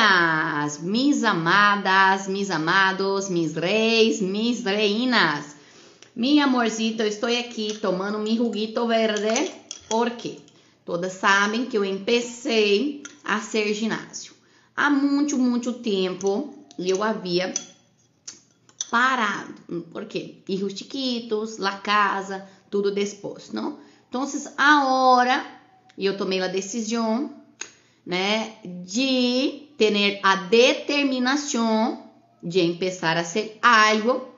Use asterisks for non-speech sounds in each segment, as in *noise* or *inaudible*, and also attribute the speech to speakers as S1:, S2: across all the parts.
S1: dias, mis amadas, mis amados, mis reis, mis reinas. Minha amorzita, eu estou aqui tomando mi juguito verde, porque todas sabem que eu empecei a ser ginásio. Há muito, muito tempo eu havia parado, porque hijos chiquitos, la casa, tudo disposto, não? Então, agora eu tomei a decisão né, de ter a determinação de começar a ser algo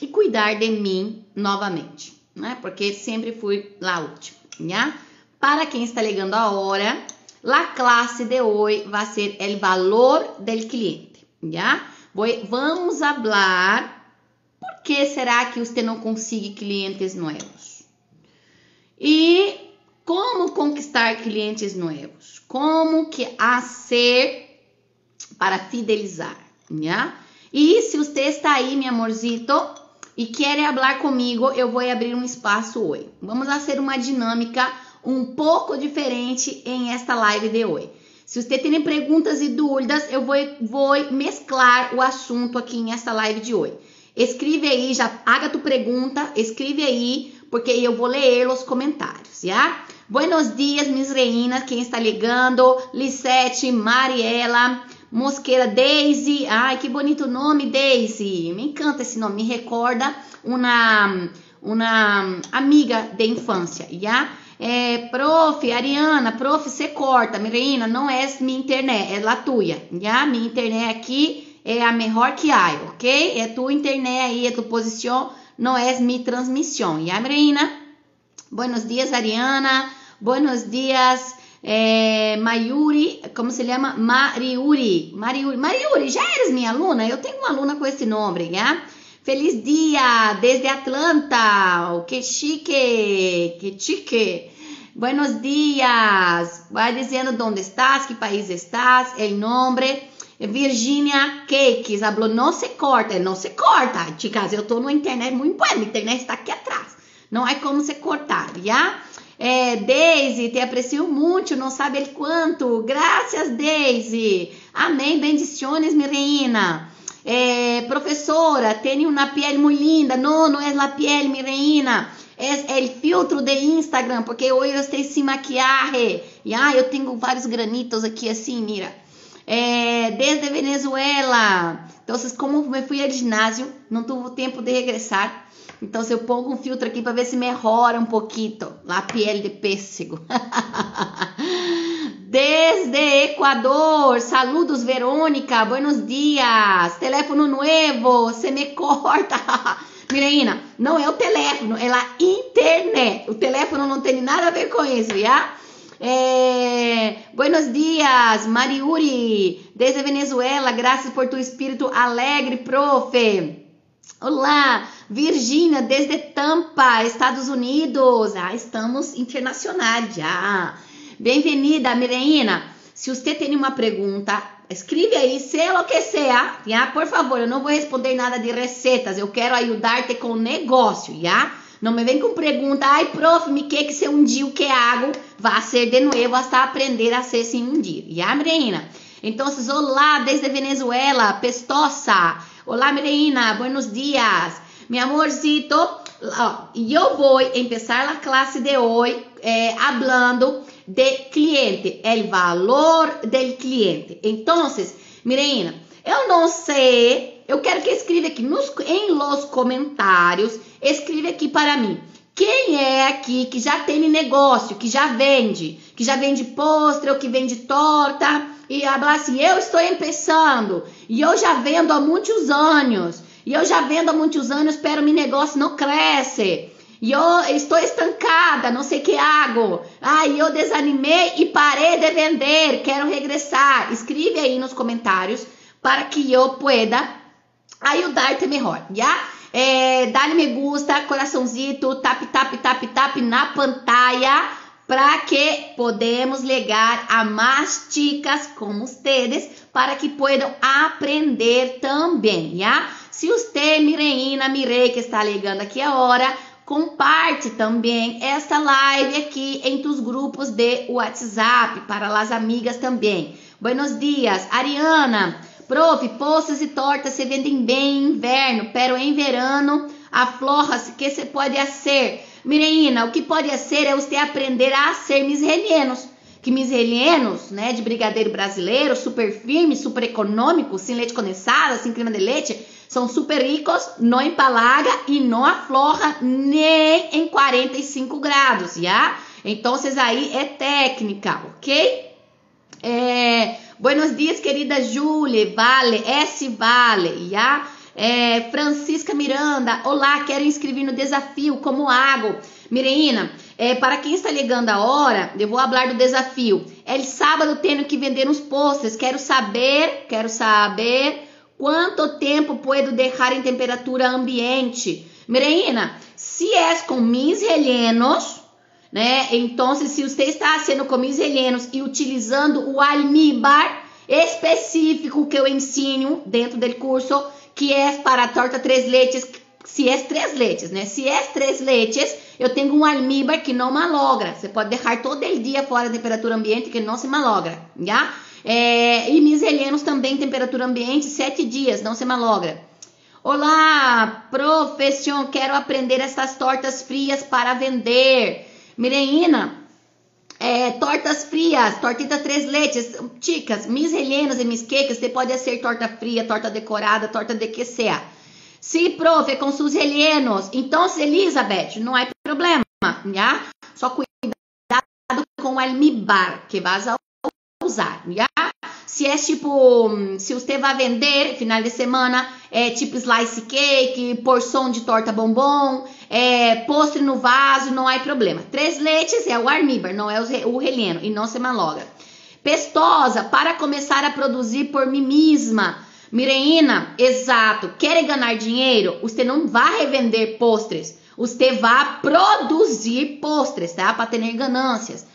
S1: e cuidar de mim novamente, né? Porque sempre fui lá última, né? Para quem está ligando agora, a classe de hoje vai ser o valor do cliente, já? Vamos falar por que será que você não consegue clientes novos? E como conquistar clientes novos? Como que ser para fidelizar, né? E se você está aí, meu amorzito, e quer falar comigo, eu vou abrir um espaço hoje. Vamos fazer uma dinâmica um pouco diferente em esta live de hoje. Se você tem perguntas e dúvidas, eu vou, vou mesclar o assunto aqui nesta live de hoje. Escreve aí, já haga tu pergunta, escreve aí, porque eu vou ler os comentários, já? Buenos dias, minhas reinas, quem está ligando? Lisete, Mariela, Mosqueira, Daisy. Ai, que bonito nome, Daisy. Me encanta esse nome, me recorda uma, uma amiga de infância, já? É, prof, Ariana, prof, você corta, Mireina, não é minha internet, é a tua, já? Minha internet aqui é a melhor que há, ok? É tua internet aí, é tua posição, não é minha transmissão, já, Mireina? Buenos dias, Ariana. Buenos dias, é, Mayuri, como se chama? Mariuri. Mariuri. Mariuri, já eres minha aluna? Eu tenho uma aluna com esse nome, né? Feliz dia desde Atlanta. Que chique, que chique. Buenos dias. Vai dizendo onde estás, que país estás, el nombre. Virginia Cakes, falou, não se corta, não se corta, chicas, eu tô na internet muito boa, a internet está aqui atrás, não é como se cortar, já? É, Daisy, te aprecio muito, não sabe el quanto. Graças, Daisy. Amém. Bendiciones, mi reina. É, professora, tem uma pele muito linda. Não, não é a pele, mi reina. É, o filtro de Instagram, porque hoje eu estou sem maquiagem. E ah, eu tenho vários granitos aqui assim, mira. É, desde Venezuela. Então, como me fui ao ginásio, não tive tempo de regressar. Então, se eu pongo um filtro aqui para ver se melhora um pouquinho a pele de pêssego. *laughs* Desde Equador, saludos Verônica, buenos dias. Teléfono novo, você me corta. *laughs* Mireina, não é o teléfono, é a internet. O teléfono não tem nada a ver com isso, já? É, buenos dias, Mariuri, desde Venezuela, graças por tu espírito alegre, profe. Olá, Virgínia, desde Tampa, Estados Unidos. Ah, estamos internacionais já. Bem-vinda, Mireina. Se você tem uma pergunta, escreve aí, se lo que sea, já? Por favor, eu não vou responder nada de receitas, eu quero ajudar-te com o negócio, já? Não me vem com pergunta, ai, prof, me quer que se um dia o que hago vai ser de novo hasta aprender a ser sem um dia, já, Mireina? Então, olá, desde Venezuela, pestosa. Olá, Mireina, buenos dias. Mi amorcito, eu vou começar a classe de hoje eh, hablando de cliente, el valor del cliente. Então, Mireina, eu não sei, eu quero que escreva aqui nos, em los comentários, escreva aqui para mim. Quem é aqui que já tem negócio, que já vende, que já vende postre ou que vende torta e habla assim, eu estou começando e eu já vendo há muitos anos e eu já vendo há muitos anos, pero meu negócio não cresce. E eu estou estancada, não sei que hago. Ah, eu desanimei e parei de vender, quero regressar. Escreve aí nos comentários para que eu pueda ajudar-te melhor, já? É, Dá-lhe me gusta, coraçãozito, tap, tap, tap, tap na pantalla para que podemos ligar a mais chicas como ustedes para que possam aprender também, já? Se você, Mireina, Mirei, que está ligando aqui agora, comparte também esta live aqui entre os grupos de WhatsApp para as amigas também. Buenos dias. Ariana, prof, postas e tortas se vendem bem em inverno, pero em verano afloja-se que se pode ser. Mireina, o que pode ser é você aprender a ser misrelienos. Que misrelienos, né, de brigadeiro brasileiro, super firme, super econômico, sem leite condensado, sem crema de leite, são super ricos, não empalaga e não afloja nem em 45 graus, já? Então, aí é técnica, ok? É, buenos dias, querida Júlia, Vale, S Vale, já? É, Francisca Miranda, olá, quero inscrever no desafio como água. Mireina, é, para quem está ligando a hora, eu vou falar do desafio. É sábado tenho que vender uns posters. Quero saber, quero saber quanto tempo puedo deixar em temperatura ambiente. Mireina, se é com mis rellenos, né? Então, se você está sendo com mis rellenos e utilizando o almíbar específico que eu ensino dentro do curso, que é para a torta três leites, se é três leites, né? Se é três leites, eu tenho um almíbar que não malogra. Você pode deixar todo o dia fora da temperatura ambiente que não se malogra, já? É, e miselianos também temperatura ambiente sete dias, não se malogra. Olá, profissão, quero aprender essas tortas frias para vender. Mireina, é, tortas frias, tortita três leites, chicas, mis rellenos e mis queques, você pode ser torta fria, torta decorada, torta de que sea. Se, profe, com seus rellenos, então, Elizabeth, não há problema, já? Só cuidado com o almibar que vas a usar, já? Se é tipo, se você vai vender final de semana, é tipo slice cake, porção de torta bombom, é, postre no vaso, não há problema. Três leites é o armíbar, não é o releno e não se malogra. Pestosa, para começar a produzir por mim mesma. Mireina, exato. Quer ganhar dinheiro? Você não vai revender postres. Você vai produzir postres, tá? Para ter ganâncias.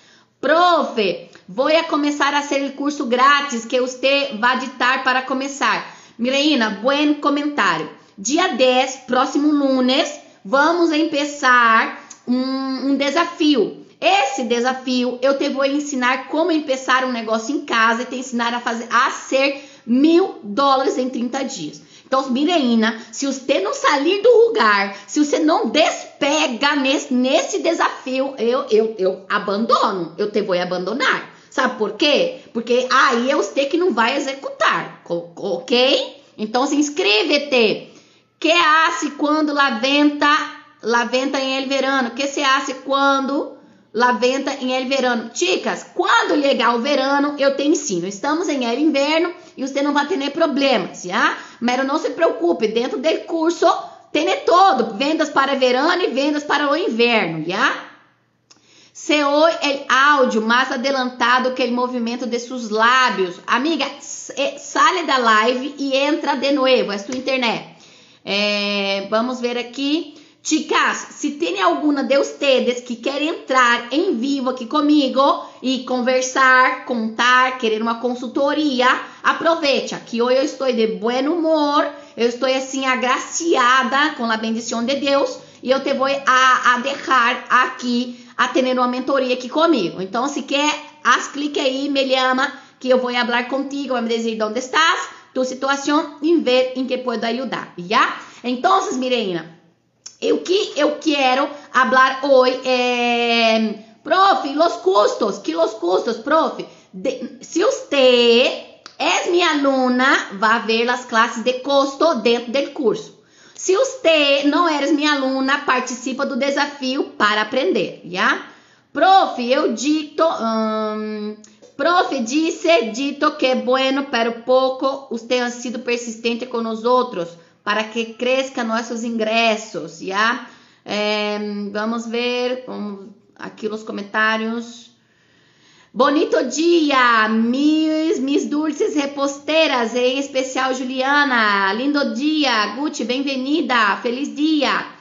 S1: Profe, vou a começar a ser curso grátis que você vai ditar para começar. Mireina, bom comentário. Dia 10, próximo lunes, vamos começar um, um, desafio. Esse desafio eu te vou ensinar como começar um negócio em casa e te ensinar a fazer a ser mil dólares em 30 dias. Então, Mireina, se você não sair do lugar, se você não despega nesse, nesse desafio, eu, eu, eu abandono, eu te vou abandonar. Sabe por quê? Porque aí é você que não vai executar, ok? Então, se inscreve-te. Que hace quando la venta, la venta em el verano? Que se hace quando la venta em el verano? Chicas, quando chegar o verano, eu te ensino. Estamos em el inverno e você não vai ter problemas, já? Mas não se preocupe, dentro do curso tem todo, vendas para verano e vendas para o inverno, já? Se hoy el áudio mais adelantado que o movimento de seus lábios. Amiga, eh, sale da live e entra de novo, é sua internet. É, vamos ver aqui. Chicas, se tem alguma de vocês que quer entrar em vivo aqui comigo e conversar, contar, querer uma consultoria, aproveite que hoje eu estou de bom humor, eu estou assim agraciada com a bendição de Deus e eu te vou a, a deixar aqui a ter uma mentoria aqui comigo. Então, se quer, haz clique aí, me llama, que eu vou falar contigo, vou me dizer onde estás, tu situação e ver em que posso ajudar, já? Então, Mireina, o que eu quero falar hoje é, prof, los custos, que los custos, prof, de, se você é minha aluna, vai ver as classes de custo dentro do curso. Se você não eres minha aluna, participa do desafio para aprender, já? Prof, eu dito, um, prof, disse dito que é bueno, pero pouco, você ha sido persistente com os outros para que cresçam nossos ingressos, já? É, vamos ver aqui os comentários. Bonito dia, mis, mis dulces reposteiras, em especial Juliana. Lindo dia, Gucci, bem-vinda, feliz dia.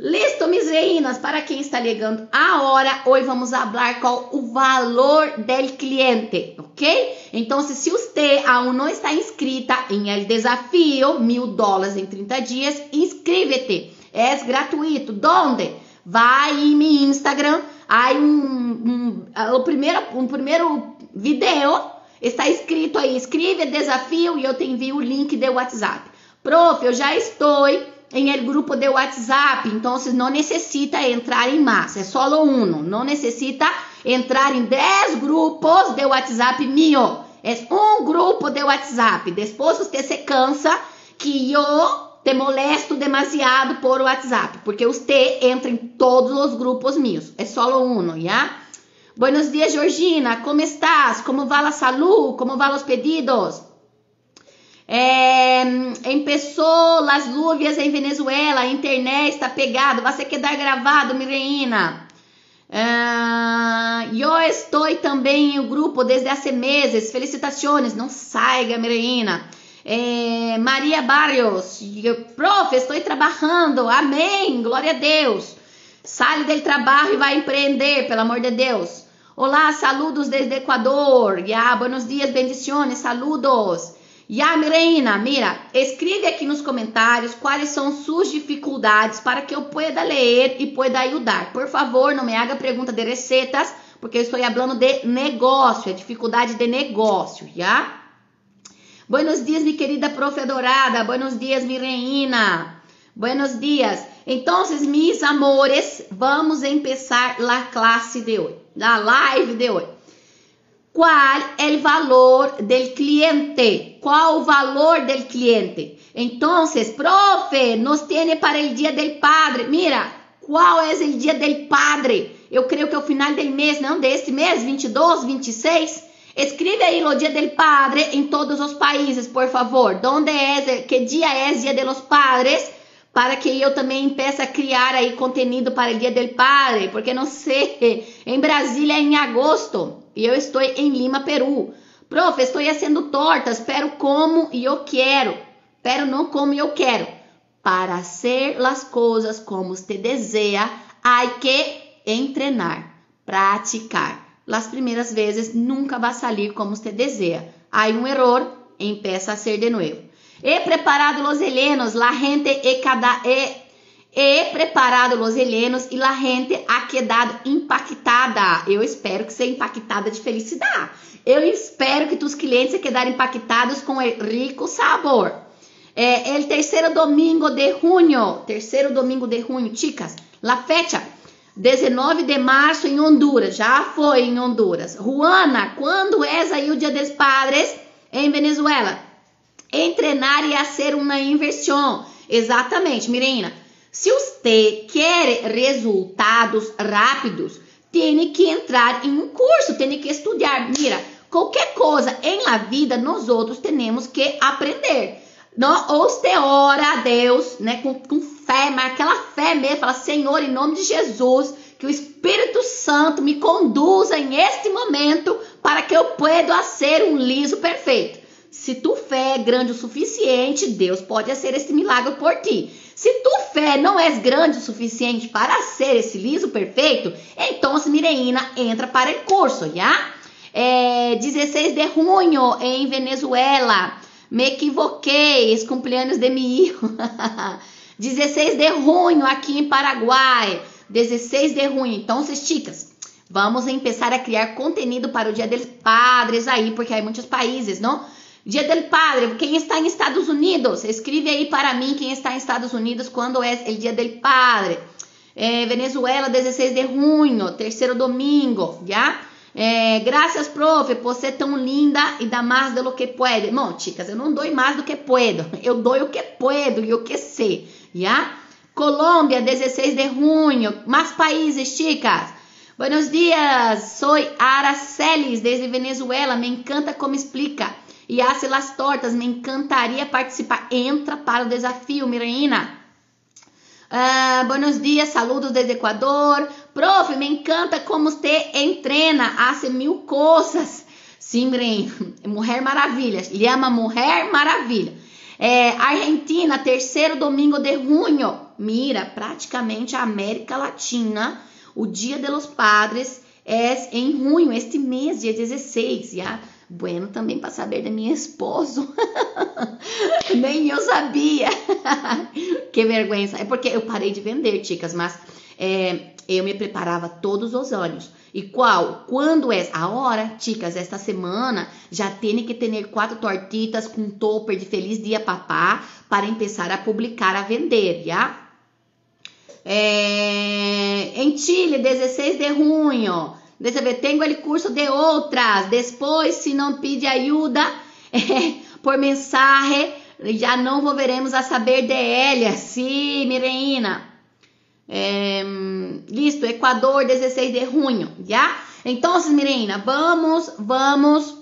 S1: Listo, mis reinas, para quem está ligando a hora, hoje vamos falar qual o valor del cliente, ok? Então, se, se você aún não está inscrita em el desafio, mil dólares em 30 dias, inscreve-te. É gratuito. Donde? Vai em meu Instagram, Aí um, um, o primeiro, um primeiro vídeo Está escrito aí, escreve desafio e eu te envio o link do WhatsApp. Prof, eu já estou em el grupo de WhatsApp, então não necessita entrar em massa, é só um, não necessita entrar em 10 grupos de WhatsApp mío, é um grupo de WhatsApp. Depois você se cansa que eu te molesto demasiado por WhatsApp, porque você entra em todos os grupos meus, é só um, já? Buenos dias, Georgina, como estás? Como va la salud? Como va los pedidos? É, empezou las lluvias em Venezuela, a internet está pegado, vai quedar gravado, Mireina. Uh, eu estou também em um grupo desde há meses. Felicitações, não saiga, Mireina. É, Maria Barrios, prof, estou trabalhando, amém, glória a Deus. Sai do trabalho e vai empreender, pelo amor de Deus. Olá, saludos desde Equador. Ya, buenos dias, bendiciones, saludos. Ya, Mireina, mira, escreve aqui nos comentários quais são suas dificuldades para que eu pueda ler e pueda ajudar. Por favor, não me haga pergunta de recetas, porque eu estou falando de negócio, é dificuldade de negócio, já? Buenos dias, minha querida profe adorada. Buenos dias, Mireina. Buenos dias. Então, mis amores, vamos começar a classe de hoje, a live de hoje. Qual é o valor do cliente? Qual o valor do cliente? Então, profe, nos tiene para o dia del padre. Mira, qual é o dia del padre? Eu creio que é o final do mês, não deste mês, 22, 26. Escreve aí o dia del padre em todos os países, por favor. Donde é, que dia é o dia de los padres? para que eu também empeça a criar aí conteúdo para o Dia del Padre, porque não sei, *laughs* em Brasília é em agosto e eu estou em Lima, Peru. Prof, estou fazendo tortas, pero como e eu quero, pero não como e eu quero. Para ser as coisas como você deseja, há que entrenar, praticar. As primeiras vezes nunca vai sair como você deseja. Há um erro, empeça a ser de novo. He preparado los helenos, la gente he, cada, he, he preparado los helenos e la gente ha quedado impactada. Eu espero que seja impactada de felicidade. Eu espero que tus clientes se quedarem impactados com o rico sabor. É, el terceiro domingo de junho, terceiro domingo de junho, chicas, la fecha 19 de março em Honduras, já foi em Honduras. Juana, quando é aí o Dia dos Padres em Venezuela? Entrenar e ser uma inversão. Exatamente, Mirena. Se você quer resultados rápidos, tem que entrar em um curso, tem que estudar. Mira, qualquer coisa em la vida, nós outros temos que aprender. Não, ou você ora a Deus, né, com, com fé, mas aquela fé mesmo, fala, Senhor, em nome de Jesus, que o Espírito Santo me conduza em este momento para que eu pueda ser um liso perfeito. Se tu fé é grande o suficiente, Deus pode fazer esse milagre por ti. Se tu fé não é grande o suficiente para ser esse liso perfeito, então Mireina entra para o curso, já? É, 16 de junho em Venezuela. Me equivoquei, es cumpleaños de mi hijo. *laughs* 16 de junho aqui em Paraguai. 16 de junho. Então, chicas, vamos começar a criar conteúdo para o Dia dos Padres aí, porque há muitos países, não? Dia del Padre, quem está em Estados Unidos? Escreve aí para mim quem está em Estados Unidos quando é o Dia del Padre. É, Venezuela, 16 de junho, terceiro domingo, já? É, graças, profe, por ser tão linda e dá mais do que pode. Bom, chicas, eu não dou mais do que puedo, *laughs* eu dou o que puedo e o que sei, já? Colômbia, 16 de junho, mais países, chicas. Buenos dias, sou Aracelis, desde Venezuela, me encanta como explica e hace las tortas. Me encantaria participar. Entra para o desafio, Mireina. Uh, buenos dias, saludos desde Equador. Prof, me encanta como você entrena, hace mil coisas. Sim, Mireina. *laughs* Mulher Maravilha. Llama Mulher Maravilha. É, Argentina, terceiro domingo de junho. Mira, praticamente a América Latina. O Dia de los Padres é em junho, este mês, dia 16, já. Bueno também para saber da minha esposo. *laughs* Nem eu sabia. *laughs* que vergonha. É porque eu parei de vender, chicas, mas é, eu me preparava todos os anos. E qual? Quando é a hora? Chicas, esta semana já tem que ter quatro tortitas com topper de Feliz Dia Papá para começar a publicar, a vender, já? É, em Chile, 16 de junho. Deixa eu ver, tenho ele curso de outras. Depois, se não pede ajuda *laughs* é, por mensagem, já não volveremos a saber de ela. Sim, Mireina. É, listo, Equador, 16 de junho, já? Então, Mirena, vamos, vamos.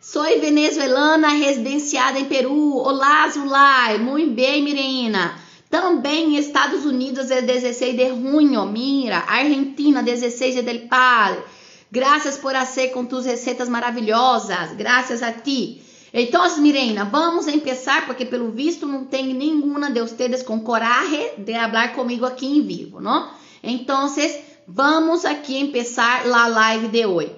S1: Sou venezuelana residenciada em Peru. Olá, Zulay. Muito bem, Mirena. Também Estados Unidos é 16 de junho. Mira, Argentina, 16 de del Padre. Graças por fazer com tus receitas maravilhosas. Graças a ti. Então, Mirena, vamos começar, porque pelo visto não tem nenhuma de vocês com coragem de falar comigo aqui em vivo, não? Então, vamos aqui começar a live de hoje.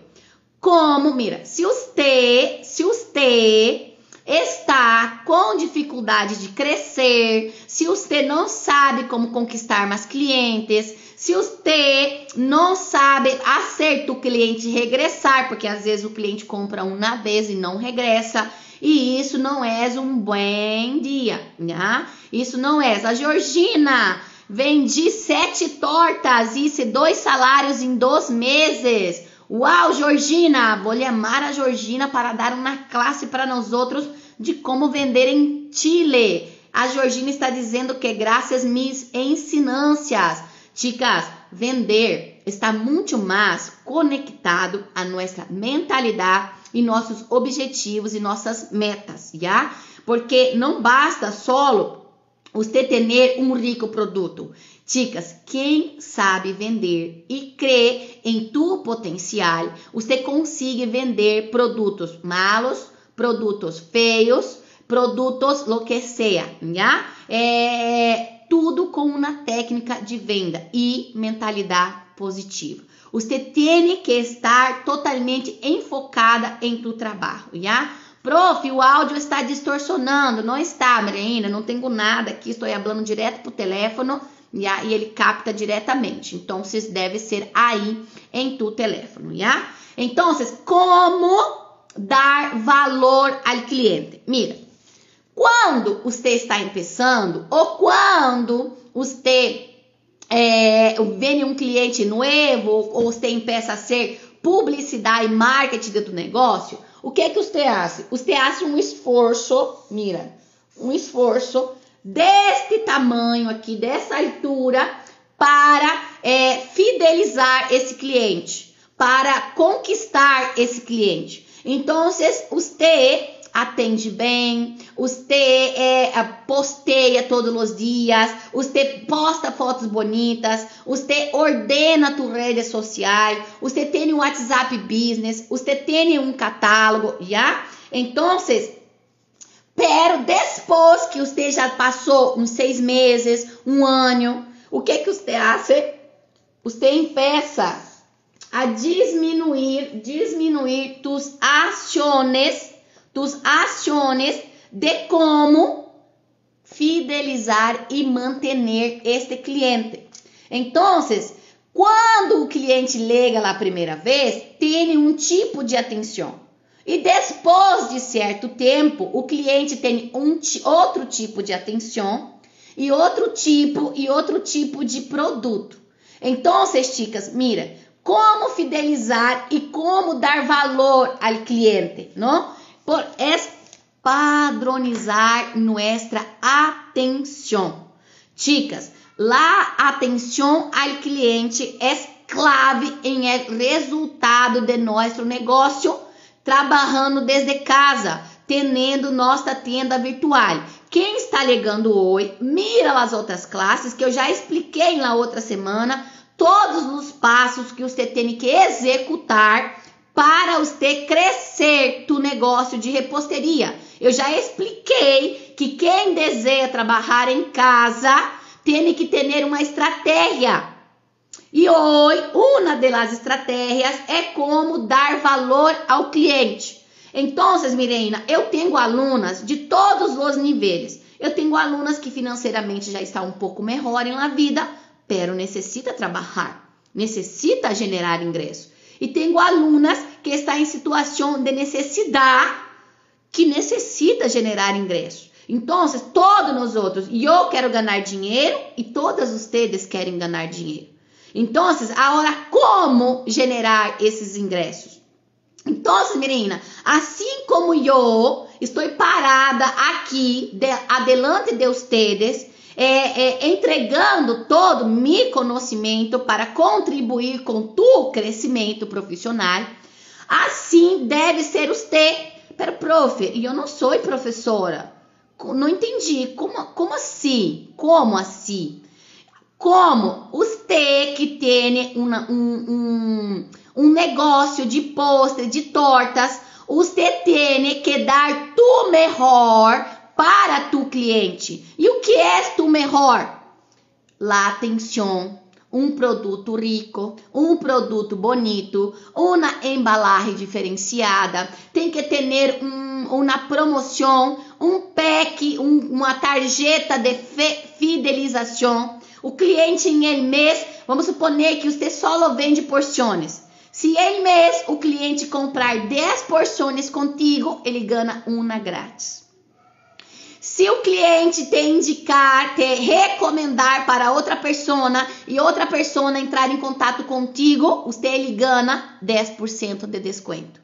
S1: Como, mira, se você, se você está com dificuldade de crescer, se você não sabe como conquistar mais clientes, se você não sabe acertar o cliente regressar, porque às vezes o cliente compra uma vez e não regressa, e isso não é um bom dia, né? Isso não é. A Georgina, vendi sete tortas e dois salários em dois meses. Uau, Georgina! Vou chamar a Georgina para dar uma classe para nós outros de como vender em Chile. A Georgina está dizendo que graças mis ensinâncias. Chicas, vender está muito mais conectado a nossa mentalidade e nossos objetivos e nossas metas, já? Porque não basta solo você ter um rico produto. Chicas, quem sabe vender e crê em tu potencial, você consegue vender produtos malos, produtos feios, produtos lo que sea, já? É tudo com uma técnica de venda e mentalidade positiva. Você tem que estar totalmente enfocada em tu trabalho, já? Prof, o áudio está distorcionando. Não está, Marina, não tenho nada aqui, estou falando direto pro telefone já? e ele capta diretamente. Então, deve ser aí em tu telefone, já? Então, como dar valor ao cliente? Mira, quando você está começando ou quando você é, vem um cliente novo ou você empieza a ser publicidade e marketing do negócio, o que é que você acha? Você acha um esforço, mira, um esforço deste tamanho aqui, dessa altura, para é, fidelizar esse cliente, para conquistar esse cliente. Então, você atende bem, você é, posteia todos os dias, você posta fotos bonitas, você ordena tu redes sociais, você tem um WhatsApp Business, você tem um catálogo, já? Então, pero depois que você já passou uns seis meses, um ano, o que que você acha? Você empeça a diminuir, diminuir tus ações tus ações de como fidelizar e manter este cliente. Então, quando o cliente liga lá a primeira vez, tem um tipo de atenção. E depois de certo tempo, o cliente tem um outro tipo de atenção e outro tipo e outro tipo de produto. Então, chicas, mira, como fidelizar e como dar valor ao cliente, não? por es padronizar nuestra atención. Chicas, la atención al cliente es clave el resultado de nuestro negocio, trabalhando desde casa, tendo nossa tenda virtual. Quem está ligando hoje, mira as outras classes que eu já expliquei na outra semana, todos os passos que você tem que executar para você crescer tu negócio de reposteria. Eu já expliquei que quem deseja trabalhar em casa tem que ter uma estratégia. E hoje, uma das estratégias é como dar valor ao cliente. Então, Mirena, eu tenho alunas de todos os níveis. Eu tenho alunas que financeiramente já estão um pouco melhor na vida, pero necessita trabalhar. necessita gerar ingresso. E tenho alunas que estão em situação de necessidade que necessita gerar ingresso. Então, todos nós outros, eu quero ganhar dinheiro e todas vocês querem ganhar dinheiro. Então, agora como gerar esses ingressos? Então, menina, assim como eu estou parada aqui, de, adelante de vocês, é, é, entregando todo meu conhecimento para contribuir com tu crescimento profissional, assim deve ser você. Pero, prof, eu não sou professora. Não entendi. Como, como assim? Como assim? Como você que tem uma, um, um, um negócio de postre, de tortas, você tem que dar tu melhor para tu cliente. E o que é tu melhor? La atenção, um produto rico, um produto bonito, uma embalagem diferenciada, tem que ter um, uma promoção, um pack, um, uma tarjeta de fidelização. O cliente em el mês, vamos suponer que você só vende porções. Se em mês o cliente comprar 10 porções contigo, ele ganha uma grátis. Se o cliente te indicar, te recomendar para outra pessoa e outra pessoa entrar em contato contigo, você ele ganha 10% de desconto.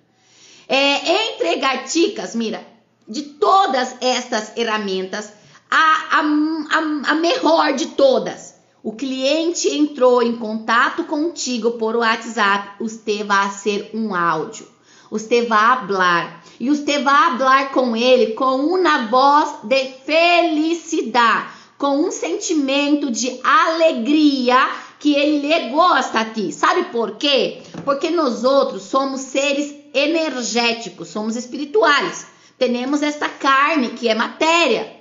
S1: É, entregar dicas, mira, de todas essas ferramentas, a, a, a, a melhor de todas. O cliente entrou em contato contigo por WhatsApp, você vai ser um áudio. Você vai falar e você vai falar com ele com uma voz de felicidade, com um sentimento de alegria que ele lhe gosta a ti. Sabe por quê? Porque nós outros somos seres energéticos, somos espirituais. Temos esta carne que é matéria,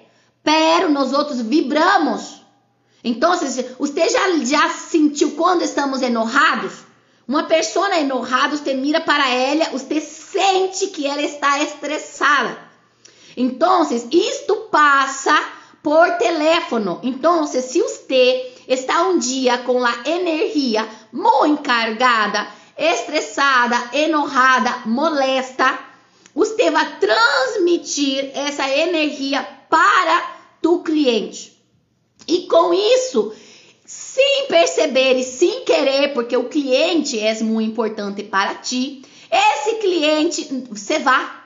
S1: pero nós outros vibramos. Então, você já, já sentiu quando estamos enojados? Uma pessoa enojada, você mira para ela, você sente que ela está estressada. Então, isto passa por teléfono. Então, se você está um dia com a energia muito carregada, estressada, enojada, molesta, você vai transmitir essa energia para tu cliente. E com isso, sem perceber e sem querer, porque o cliente é muito importante para ti, esse cliente, você vai.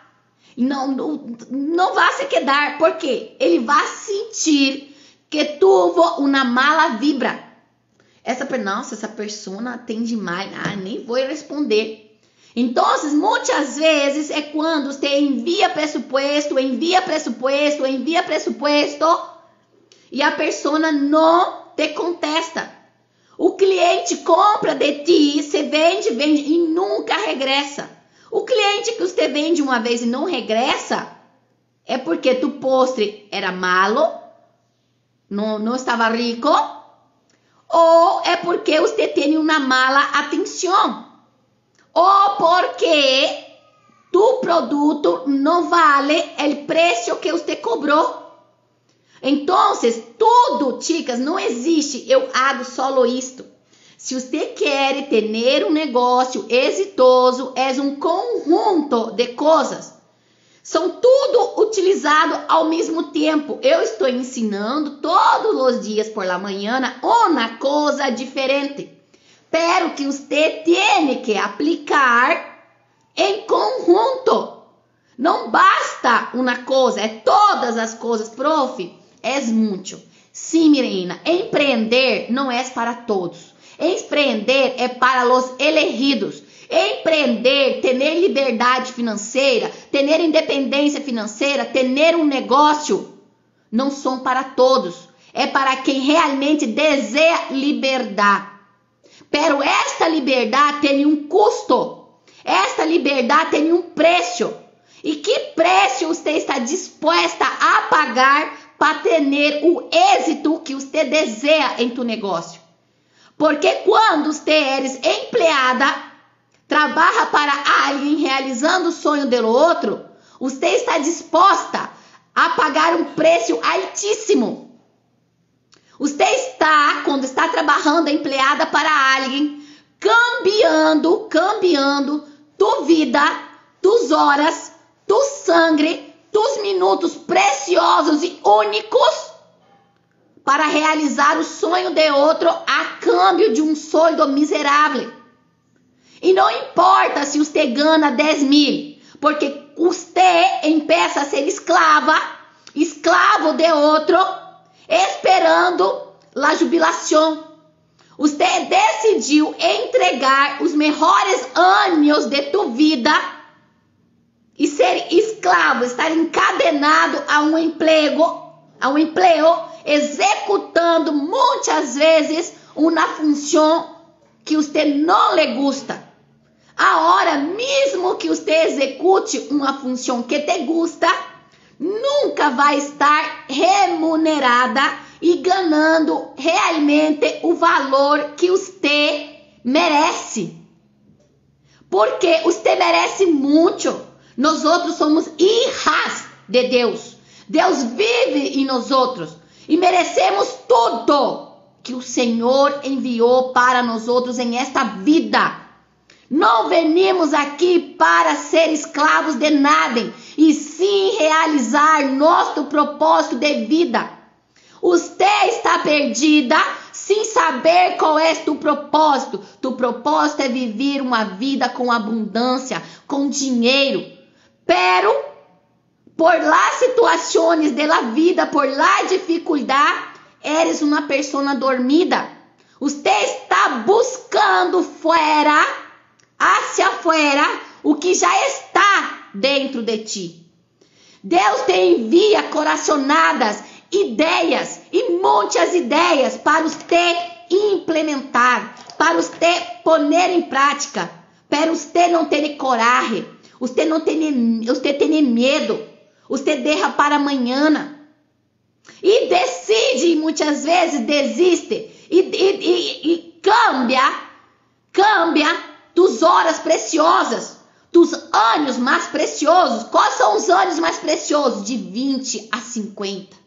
S1: Não, não, não vai se quedar, porque ele vai sentir que tuvo uma mala vibra. Essa, nossa, essa pessoa tem demais, ah, nem vou responder. Então, muitas vezes é quando você envia pressuposto, envia pressuposto, envia pressuposto e a pessoa não te contesta. O cliente compra de ti, você vende, vende e nunca regressa. O cliente que você vende uma vez e não regressa é porque tu postre era malo, não, não estava rico, ou é porque você tem uma mala atenção, ou porque tu produto não vale o preço que você cobrou. Então, tudo, chicas, não existe eu hago solo isto. Se você quer ter um negócio exitoso, é um conjunto de coisas. São tudo utilizado ao mesmo tempo. Eu estou ensinando todos os dias por la manhã uma coisa diferente. Pero que você tem que aplicar em conjunto. Não basta uma coisa, é todas as coisas, prof és muito. Sim, Mirena, empreender não é para todos. Empreender é para os elegidos. Empreender, ter liberdade financeira, ter independência financeira, ter um negócio, não são para todos. É para quem realmente deseja liberdade. Pero esta liberdade tem um custo. Esta liberdade tem um preço. E que preço você está disposta a pagar para ter o êxito que você deseja em tu negócio. Porque quando você eres empleada, trabalha para alguém realizando o sonho do outro, você está disposta a pagar um preço altíssimo. Você está, quando está trabalhando empleada para alguém, cambiando, cambiando tu vida, tus horas, tu sangue, tus minutos preciosos e únicos para realizar o sonho de outro a câmbio de um sonho miserável. E não importa se você ganha 10 mil, porque você empeça a ser esclava, escravo de outro, esperando a jubilação. Você decidiu entregar os melhores anos de tu vida e ser escravo, estar encadenado a um emprego, a um emprego, executando muitas vezes uma função que você não lhe gusta. A hora mesmo que você execute uma função que te gusta, nunca vai estar remunerada e ganhando realmente o valor que você merece. Porque você merece muito. Nós outros somos hijas de Deus. Deus vive em nós outros e merecemos tudo que o Senhor enviou para nós outros em esta vida. Não venimos aqui para ser escravos de nada, e sim realizar nosso propósito de vida. Você está perdida sem saber qual é tu propósito. Tu propósito é viver uma vida com abundância, com dinheiro. Pero por lá situações de la vida, por lá dificuldade, eres uma pessoa dormida. Você está buscando fora, hacia fora, o que já está dentro de ti. Deus te envia coraçonadas ideias e muitas ideias para você implementar, para você pôr em prática, para você não ter coragem, você não ter, você ter medo, você deixa para amanhã e decide muitas vezes desiste e, e, e, e cambia, cambia dos horas preciosas, dos anos mais preciosos. Quais são os anos mais preciosos? De 20 a 50.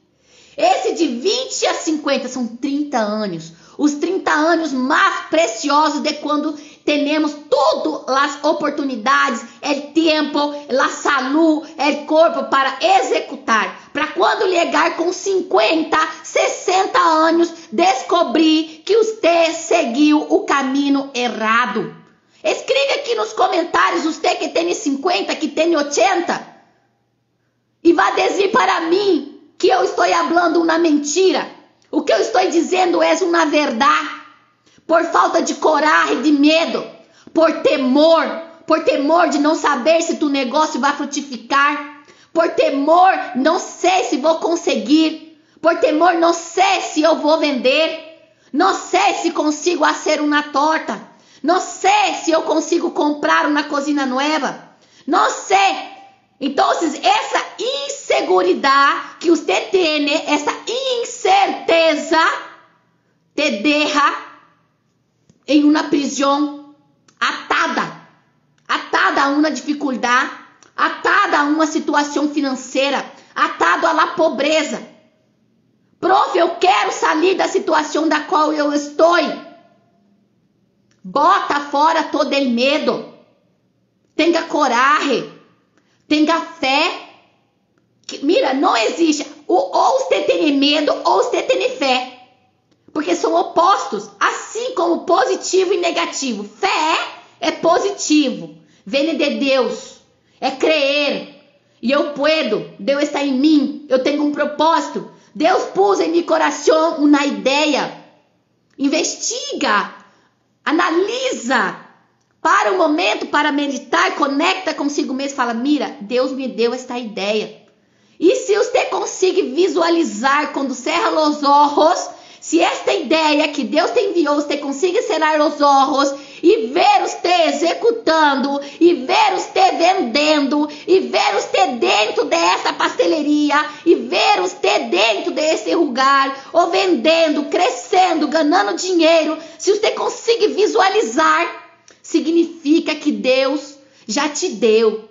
S1: Esse de 20 a 50 são 30 anos. Os 30 anos mais preciosos de quando temos todas as oportunidades, é tempo, a saúde, é corpo para executar. Para quando chegar com 50, 60 anos, descobrir que você seguiu o caminho errado. Escreve aqui nos comentários, você que tem 50, que tem 80, e vá dizer para mim que eu estou falando uma mentira. O que eu estou dizendo é uma verdade. Por falta de coragem, de medo, por temor, por temor de não saber se tu negócio vai frutificar, por temor, não sei se vou conseguir, por temor, não sei se eu vou vender, não sei se consigo fazer uma torta, não sei se eu consigo comprar uma cozinha nova, não sei então, essa inseguridade que você tem, essa incerteza, te deixa em uma prisão atada, atada a uma dificuldade, atada a uma situação financeira, atado à pobreza. Prof, eu quero sair da situação da qual eu estou. Bota fora todo o medo. Tenha coragem. Tenha fé. Que, mira, não existe. ou você tem medo ou você tem fé. Porque são opostos. Assim como positivo e negativo. Fé é positivo. Vem de Deus. É crer. E eu puedo. Deus está em mim. Eu tenho um propósito. Deus pôs em meu coração uma ideia. Investiga. Analisa para o momento, para meditar, conecta consigo mesmo, fala: "Mira, Deus me deu esta ideia". E se você consegue visualizar quando cerra os olhos, se esta ideia que Deus te enviou, você consiga cerrar os olhos e ver você executando, e ver você vendendo, e ver você dentro dessa pasteleria, e ver você dentro desse lugar, ou vendendo, crescendo, ganhando dinheiro, se você consegue visualizar, significa que Deus já te deu.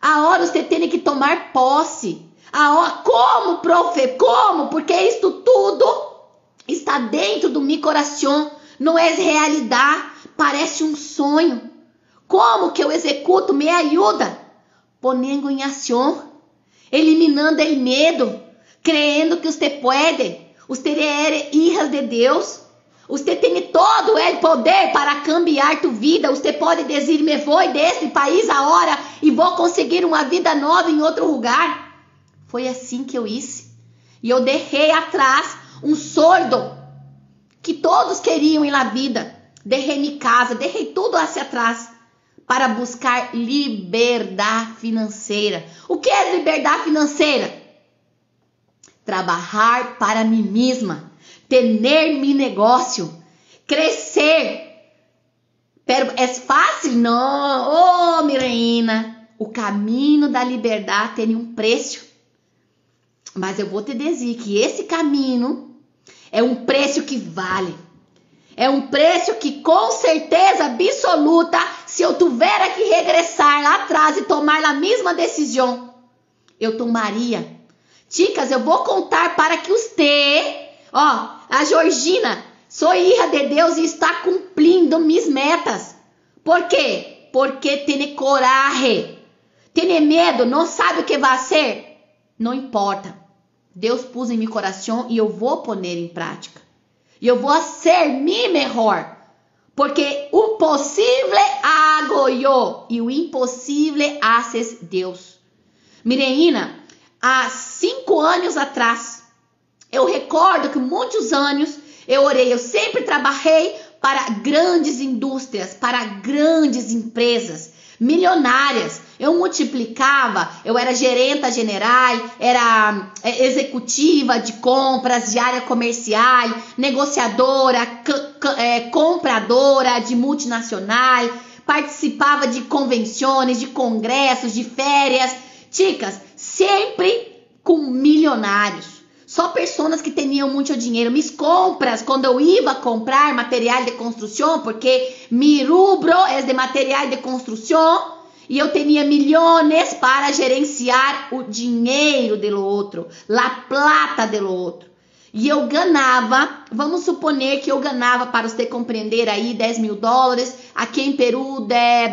S1: A hora você tem que tomar posse. A hora, como, profe? Como? Porque isto tudo está dentro do meu coração, não é realidade. Parece um sonho. Como que eu executo? Me ajuda. Ponendo em ação, eliminando o medo, crendo que você pode. Você é hija de Deus. Você tem todo o poder para cambiar tu vida. Você pode dizer: me vou desse país agora e vou conseguir uma vida nova em outro lugar. Foi assim que eu hice. E eu deixei atrás um sordo que todos queriam ir na vida. Deixei minha casa, deixei tudo hacia atrás para buscar liberdade financeira. O que é liberdade financeira? Trabalhar para mim mesma, ter meu negócio, crescer. Pero é fácil? Não, oh, Mireina. O caminho da liberdade tem um preço. Mas eu vou te dizer que esse caminho é um preço que vale. É um preço que com certeza absoluta, se eu tiver que regressar lá atrás e tomar a mesma decisão, eu tomaria. Chicas, eu vou contar para que você, ó, a Georgina, sou filha de Deus e está cumprindo minhas metas. Por quê? Porque tem coragem. Tem medo, não sabe o que vai ser? Não importa. Deus pôs em meu coração e eu vou pôr em prática. E eu vou ser mi melhor. Porque o possível hago eu e o impossível haces Deus. Mireina, há cinco anos atrás, eu recordo que muitos anos eu orei, eu sempre trabalhei para grandes indústrias, para grandes empresas milionárias. Eu multiplicava, eu era gerenta general, era é, executiva de compras, de área comercial, negociadora, é, compradora de multinacional, participava de convenções, de congressos, de férias. Chicas, sempre com milionários. Só pessoas que tinham muito dinheiro. Mis compras, quando eu ia comprar material de construção, porque mi rubro é de material de construção, e eu tinha milhões para gerenciar o dinheiro do outro, la plata do outro. E eu ganhava, vamos suponer que eu ganhava, para você compreender aí, 10 mil dólares, aqui em Peru,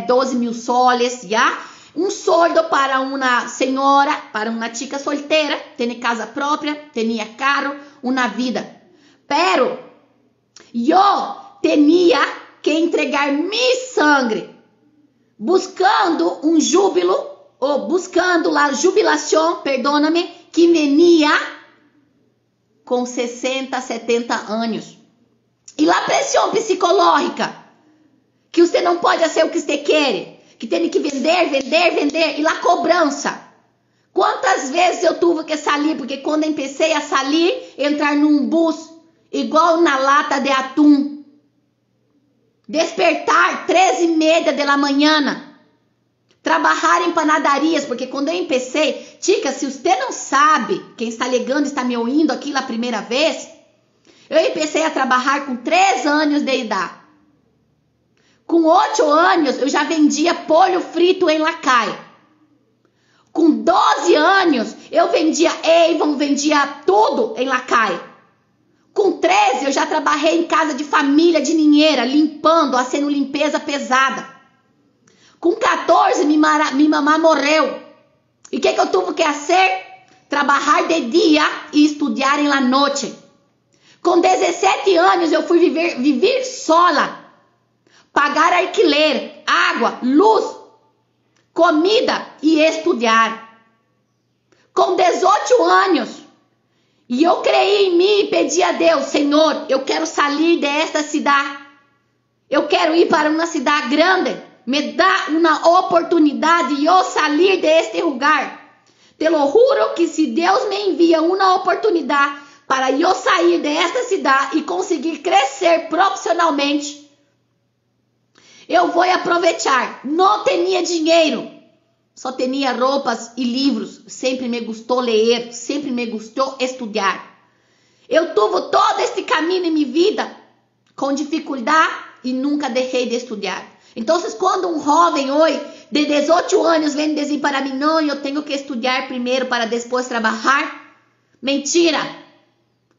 S1: 12 mil soles, já? Um sordo para uma senhora, para uma chica solteira, tem casa própria, tinha carro, uma vida. Pero eu tinha que entregar mi sangue, buscando um júbilo, ou buscando a jubilação, perdona-me, que venia com 60, 70 anos. E a pressão psicológica, que você não pode ser o que você quer que tem que vender, vender, vender, e lá cobrança. Quantas vezes eu tive que sair, porque quando eu empecei a sair, entrar num bus, igual na lata de atum, despertar três e meia da manhã, trabalhar em panadarias, porque quando eu empecei, tica, se você não sabe, quem está ligando, está me ouvindo aqui na primeira vez, eu empecei a trabalhar com três anos de idade. Com oito anos, eu já vendia polho frito em Lacai. Com 12 anos, eu vendia Avon, vendia tudo em Lacai. Com 13, eu já trabalhei em casa de família de ninheira, limpando, fazendo limpeza pesada. Com 14, minha, mamãe morreu. E o que, que eu tive que fazer? Trabalhar de dia e estudar em la noite. Com 17 anos, eu fui viver, viver sola pagar alquiler, água, luz, comida e estudar. Com 18 anos, e eu creí em mim e pedi a Deus, Senhor, eu quero sair desta cidade. Eu quero ir para uma cidade grande. Me dá uma oportunidade de eu sair deste lugar. Te lo juro que se Deus me envia uma oportunidade para eu sair desta cidade e conseguir crescer profissionalmente, eu vou aproveitar. Não tinha dinheiro, só tinha roupas e livros. Sempre me gostou ler, sempre me gostou estudar. Eu tive todo este caminho em minha vida com dificuldade e nunca deixei de estudar. Então, quando um jovem hoje de 18 anos vem dizer para mim, não, eu tenho que estudar primeiro para depois trabalhar, mentira.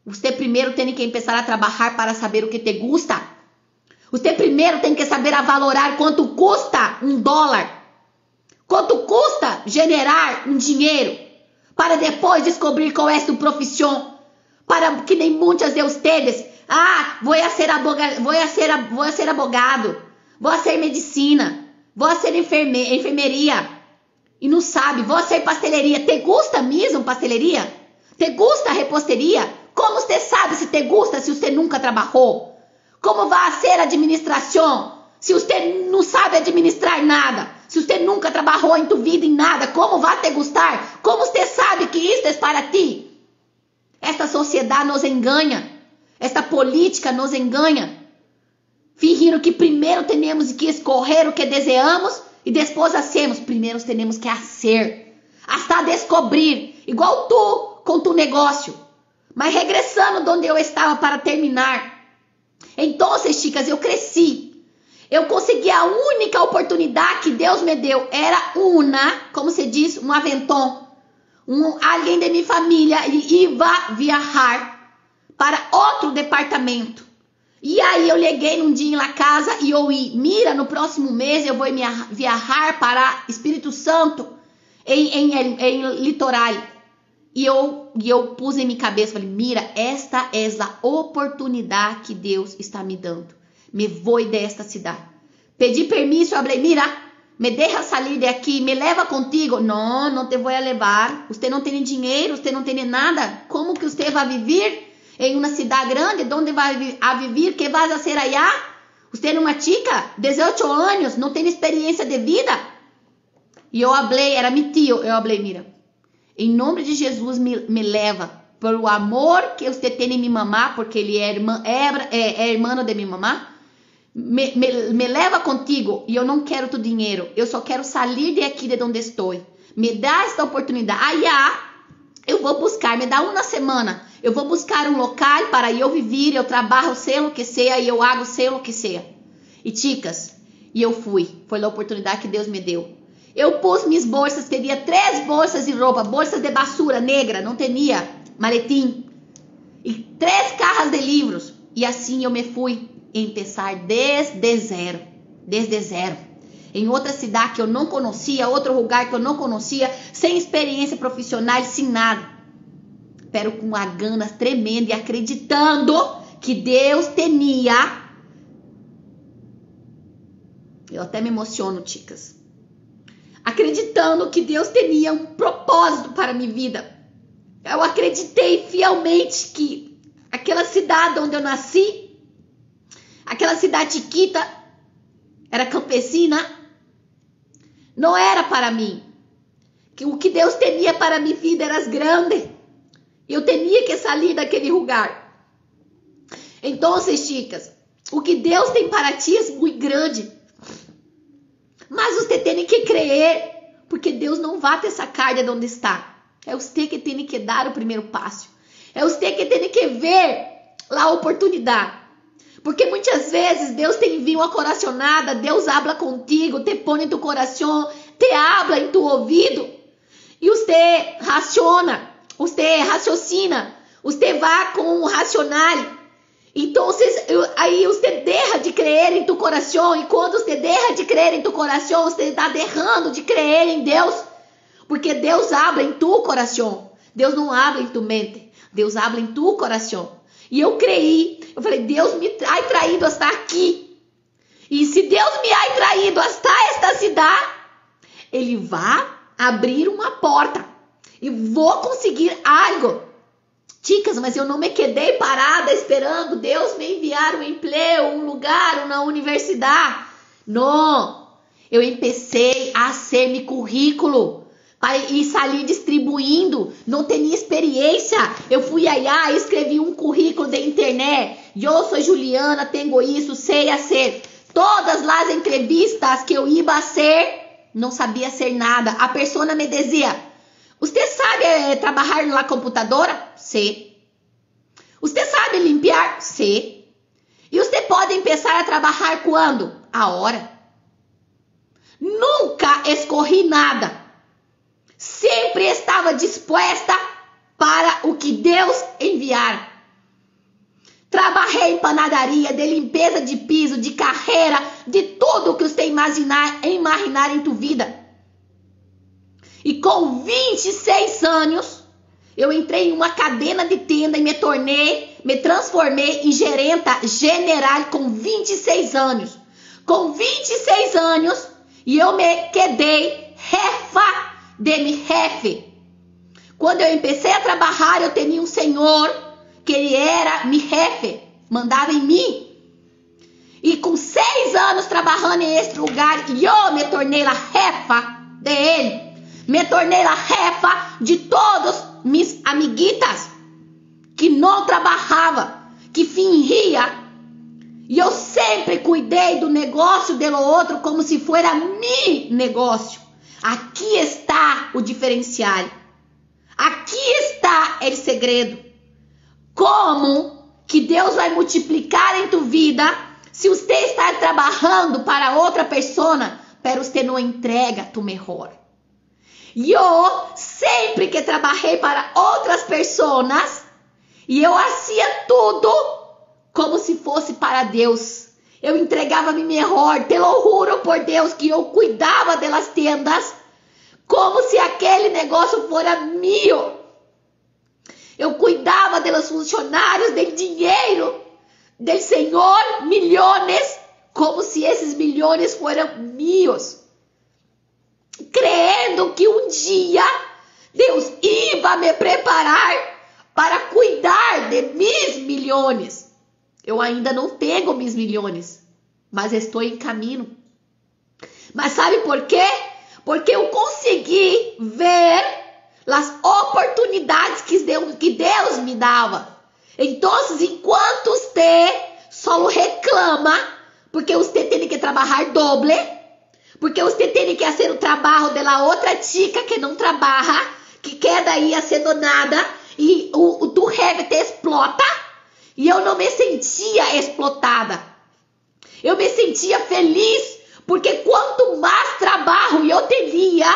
S1: Você primeiro tem que começar a trabalhar para saber o que te gusta. Você primeiro tem que saber valorar quanto custa um dólar. Quanto custa generar um dinheiro para depois descobrir qual é sua profissão. Para que nem muitas de vocês, ah, vou a ser abogado, vou a ser, vou ser abogado, vou a ser medicina, vou a ser enferme, enfermeria. E não sabe, vou a ser pastelaria. Te gusta mesmo pastelaria? Te gusta reposteria? Como você sabe se te gusta se você nunca trabalhou? Como vai ser administração se você não sabe administrar nada? Se você nunca trabalhou em tua vida em nada, como vai te gostar? Como você sabe que isso é para ti? Esta sociedade nos engana. Esta política nos engana. Fingindo que primeiro temos que escorrer o que desejamos e depois hacemos. Primeiro temos que hacer. Hasta descobrir. Igual tu com tu negócio. Mas regressando de onde eu estava para terminar. Então, chicas, eu cresci. Eu consegui a única oportunidade que Deus me deu. Era uma, como se diz, um aventon. Um, alguém de minha família ia viajar para outro departamento. E aí eu liguei num dia na casa e ia, mira, no próximo mês eu vou viajar para Espírito Santo, em, em, em, em litoral. E eu, e eu pus em minha cabeça, falei, mira, esta é a oportunidade que Deus está me dando. Me vou desta cidade. Pedi permisso, eu falei, mira, me deixa sair daqui, me leva contigo. Não, não te vou levar. Você não tem dinheiro, você não tem nada. Como que você vai viver em uma cidade grande? Onde vai a viver? Que vai ser allá? Você é uma chica, 18 anos, não tem experiência de vida. E eu falei, era meu tio, eu falei, mira, em nome de Jesus, me, me leva por o amor que você tem em minha mamá, porque ele é, irmã, é, é, é irmão de minha mamá. Me, me, me, leva contigo e eu não quero tu dinheiro. Eu só quero sair de aqui de onde estou. Me dá esta oportunidade. Aí, ah, eu vou buscar, me dá uma semana. Eu vou buscar um local para eu viver, eu trabalho, sei o que seja, e eu hago, sei o que seja. E ticas, e eu fui. Foi a oportunidade que Deus me deu. Eu pus minhas bolsas, teria três bolsas de roupa, bolsas de basura negra, não tinha maletim. E três carras de livros. E assim eu me fui empezar desde zero. Desde zero. Em outra cidade que eu não conhecia, outro lugar que eu não conhecia, sem experiência profissional, sem nada. Pero com uma gana tremenda e acreditando que Deus tinha. Eu até me emociono, ticas acreditando que Deus tinha um propósito para a minha vida. Eu acreditei fielmente que aquela cidade onde eu nasci, aquela cidade chiquita, era campesina, não era para mim. Que o que Deus tinha para a minha vida era grande. Eu tinha que sair daquele lugar. Então, chicas, o que Deus tem para ti é muito grande. Mas você tem que crer, porque Deus não vai te sacar de onde está. É você que tem que dar o primeiro passo. É você que tem que ver lá a oportunidade. Porque muitas vezes Deus te envia uma coracionada, Deus habla contigo, te põe em tu coração, te habla em tu ouvido. E você raciona, você raciocina, você vai com o racional então, aí você deixa de crer em tu coração, e quando você deixa de crer em tu coração, você está deixando de crer em Deus, porque Deus abre em tu coração, Deus não abre em tu mente, Deus abre em tu coração. E eu creí, eu falei, Deus me trai traído hasta aqui. E se Deus me ha traído hasta esta cidade, Ele vai abrir uma porta e vou conseguir algo. Ticas, mas eu não me quedei parada esperando Deus me enviar um emprego, um lugar, uma universidade. Não. Eu empecei a ser meu currículo e sair distribuindo. Não tinha experiência. Eu fui aí, escrevi um currículo de internet. Eu sou Juliana, tenho isso, sei a ser. Todas as entrevistas que eu ia a ser, não sabia ser nada. A pessoa me dizia: Você sabe é, trabalhar na computadora? Sim. Você sabe limpiar? Sim. E você pode começar a trabalhar quando? A hora. Nunca escorri nada. Sempre estava disposta para o que Deus enviar. Trabalhei em panadaria, de limpeza de piso, de carreira, de tudo que você imaginar, imaginar em tua vida. E com 26 anos, eu entrei em uma cadena de tenda e me tornei, me transformei em gerenta general com 26 anos. Com 26 anos, e eu me quedei refa de mi jefe. Quando eu comecei a trabalhar, eu tinha um senhor que ele era mi jefe, mandava em mim. E com seis anos trabalhando nesse lugar, eu me tornei a jefa dele. Me tornei a jefa de todos mis amiguitas que não trabalhava, que fingia. E eu sempre cuidei do negócio do outro como se fosse meu negócio. Aqui está o diferencial. Aqui está o segredo. Como que Deus vai multiplicar em tua vida se você está trabalhando para outra pessoa, pero você não entrega tu melhor? Eu sempre que trabalhei para outras pessoas e eu fazia tudo como se fosse para Deus. Eu entregava me melhor, te lo juro por Deus que eu cuidava delas tendas como se aquele negócio fora meu. Eu cuidava dos funcionários, do dinheiro do Senhor, milhões, como se esses milhões foram meus. Crendo que um dia Deus ia me preparar para cuidar de mis milhões. Eu ainda não tenho mis milhões, mas estou em caminho. Mas sabe por quê? Porque eu consegui ver as oportunidades que Deus, que Deus me dava. Então, enquanto você só reclama, porque você tem que trabalhar doble, porque você tem que fazer o trabalho da outra chica que não trabalha, que queda aí sendo nada, e o, o tu jefe te explota, e eu não me sentia explotada. Eu me sentia feliz, porque quanto mais trabalho eu teria,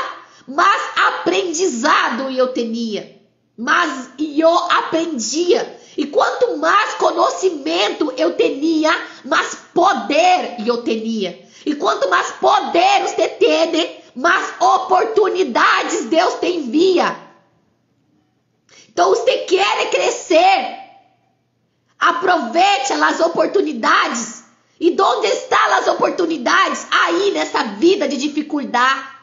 S1: mas aprendizado eu tinha, mas eu aprendia. E quanto mais conhecimento eu tinha, mais poder eu tinha. E quanto mais poder você tem, mais oportunidades Deus te envia. Então você quer crescer, aproveite as oportunidades. E onde estão as oportunidades? Aí nessa vida de dificuldade.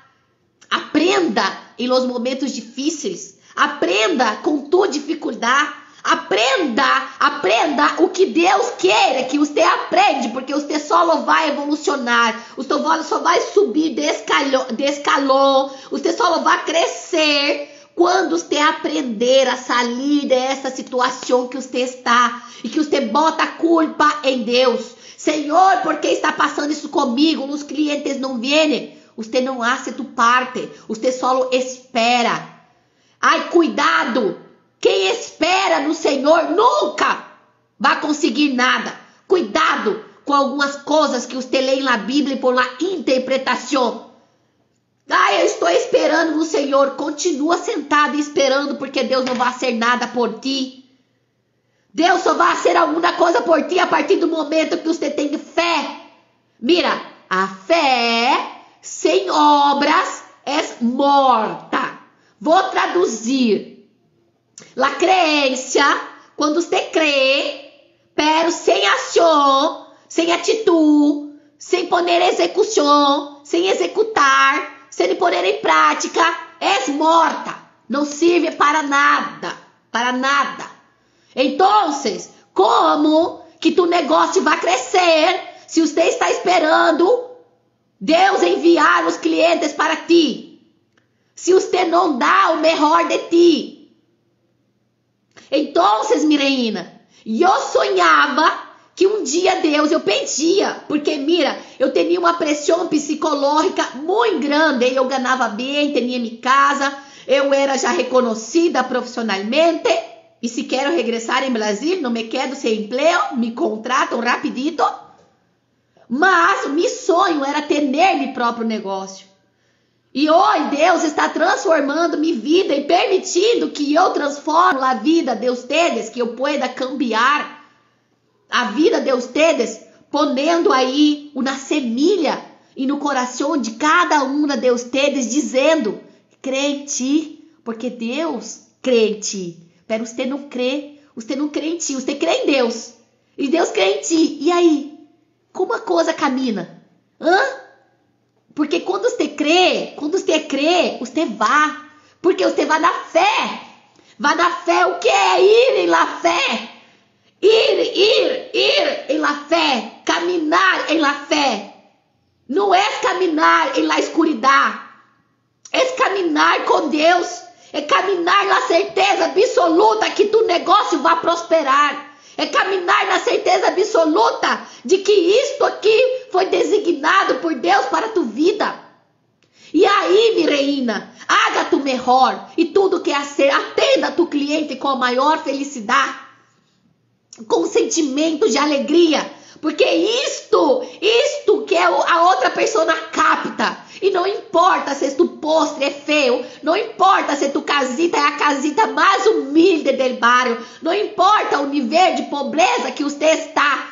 S1: Aprenda em los momentos difíceis. Aprenda com tua dificuldade. Aprenda, aprenda o que Deus quer que você aprende, porque você só vai evolucionar, você só vai subir de escalão, escalão, você só vai crescer quando você aprender a sair dessa situação que você está e que você bota a culpa em Deus. Senhor, por que está passando isso comigo? Os clientes não vêm. Você não hace tu parte, você só espera. Ai, cuidado! Quem espera no Senhor nunca vai conseguir nada. Cuidado com algumas coisas que você lê na Bíblia por la interpretação. Ah, eu estou esperando no Senhor. Continua sentado esperando, porque Deus não vai fazer nada por ti. Deus só vai fazer alguma coisa por ti a partir do momento que você tem fé. Mira, a fé sem obras é morta. Vou traduzir. La creencia, quando você crê, pero sem ação, sem atitude, sem poner execução, sem executar, sem poner em prática, é morta. Não serve para nada, para nada. Então, como que tu negócio vai crescer se você está esperando Deus enviar os clientes para ti. Se você não dá o melhor de ti. Então, Mireina, eu sonhava que um dia Deus, eu pedia, porque mira, eu tinha uma pressão psicológica muito grande, eu ganhava bem, tinha minha casa, eu era já reconhecida profissionalmente, e se quero regressar em Brasil, não me quedo sem emprego, me contratam rapidito. Mas meu sonho era ter meu próprio negócio. E hoje Deus está transformando minha vida e permitindo que eu transforme a vida de ustedes, que eu pueda cambiar. a vida de ustedes, ponendo aí uma semilha e no coração de cada uma de ustedes, dizendo: ti, porque Deus ti. Pero você não crê, você não crê em ti, você crê em Deus. E Deus crê em ti. E aí? Como a coisa camina? Hã? Porque quando você crê, quando você crê, você vá. Porque você vai na fé. Vai na fé, o que é ir em la fé? Ir, ir, ir em la fé. Caminhar em la fé. Não é caminhar em la escuridão. É caminhar com Deus. É caminhar na certeza absoluta que tu negócio vai prosperar. É caminhar na certeza absoluta de que isto aqui foi designado por Deus para a tua vida. E aí, mi reina, haga tu melhor e tudo que é ser, atenda tu cliente com a maior felicidade, com sentimento de alegria, porque isto, isto que é a outra pessoa capta. E não importa se tu postre é feio, não importa se tu casita é a casita mais humilde del barrio, não importa o nível de pobreza que você está,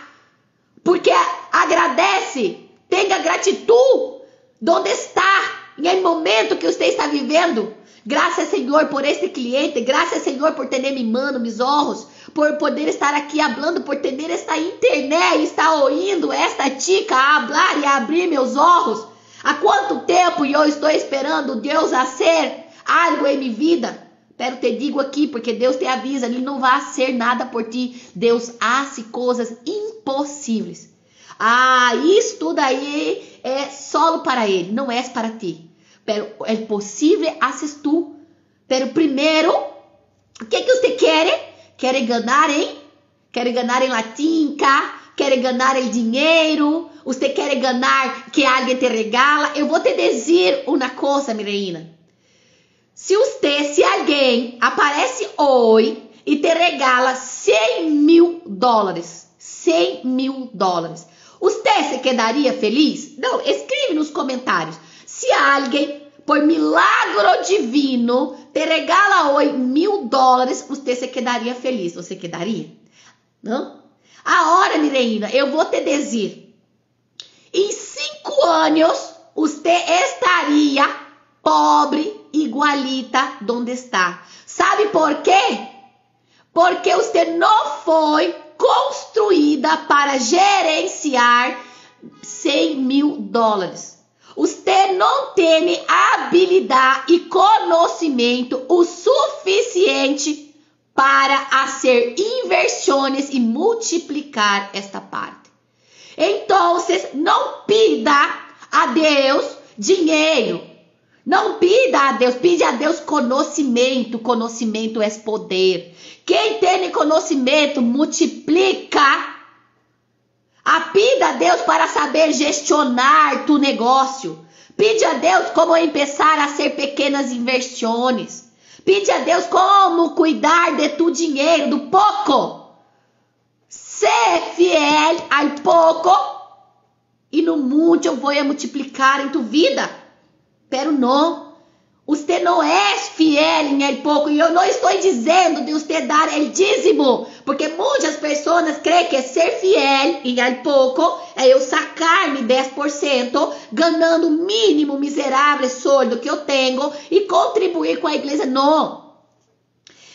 S1: porque agradece, tenha gratidão, onde está, em momento que você está vivendo. Graças, Senhor, por este cliente. Graças, Senhor, por ter me mano, mis ojos. Por poder estar aqui falando, por ter esta internet, estar ouvindo esta tica a falar e abrir meus olhos. Há quanto tempo eu estou esperando Deus a ser algo em minha vida? Pero te digo aqui, porque Deus te avisa, Ele não vai ser nada por ti. Deus hace coisas impossíveis. Ah, isso daí é solo para Ele, não é para ti. Pero é possível haces tu. Pero primeiro, o que que você quer? Quer ganhar em? Quer ganhar em latinca? Quer ganhar em dinheiro? Você quer ganhar que alguém te regala? Eu vou te dizer uma coisa, Mireina. Se você, se alguém aparece hoje e te regala 100 mil dólares, 100 mil dólares, você se quedaria feliz? Não, escreve nos comentários. Se alguém, por milagro divino, te regala hoje mil dólares, você se quedaria feliz. Você quedaria? Não? A hora, Mireina, eu vou te dizer. Em cinco anos, você estaria pobre, igualita onde está. Sabe por quê? Porque você não foi construída para gerenciar 100 mil dólares. Você não tem habilidade e conhecimento o suficiente para fazer inversões e multiplicar esta parte. Então, não pida a Deus dinheiro. Não pida a Deus, pide a Deus conhecimento. Conhecimento é poder. Quem tem conhecimento multiplica. A pida a Deus para saber gestionar tu negócio. Pide a Deus como começar a ser pequenas inversões. Pide a Deus como cuidar de tu dinheiro, do pouco. Ser fiel ao pouco e no mundo eu vou multiplicar em tu vida. Pero não. Você não é fiel em el pouco. E eu não estou dizendo de você dar el dízimo. Porque muitas pessoas creem que ser fiel em el pouco é eu sacar-me 10%, ganhando o mínimo miserável soldo que eu tenho e contribuir com a igreja. Não.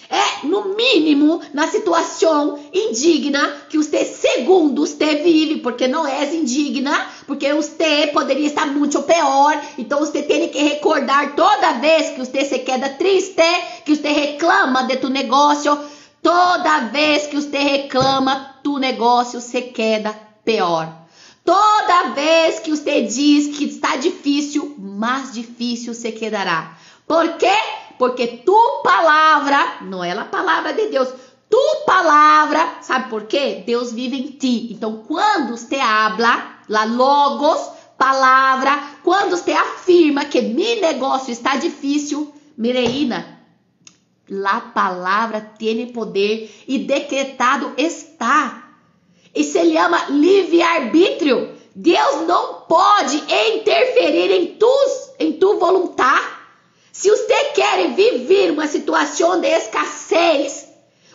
S1: É, no mínimo, na situação indigna que você, segundo você vive, porque não é indigna, porque você poderia estar muito pior. Então, você tem que recordar toda vez que você se queda triste, que você reclama de tu negócio, toda vez que você reclama, tu negócio se queda pior. Toda vez que você diz que está difícil, mais difícil se quedará. Por quê? Porque tu palavra, não é a palavra de Deus, tu palavra, sabe por quê? Deus vive em ti. Então, quando você habla, la logos, palavra, quando você afirma que meu negócio está difícil, Mireina, la palavra tem poder e decretado está. E se chama livre-arbítrio. Deus não pode interferir em tu, em tu vontade. Se você quer viver uma situação de escassez,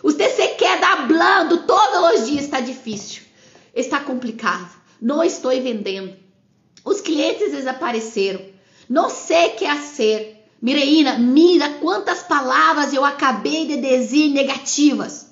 S1: você se queda hablando todos os dias está difícil, está complicado, não estou vendendo. Os clientes desapareceram, não sei o que fazer. Mireina, mira quantas palavras eu acabei de dizer negativas.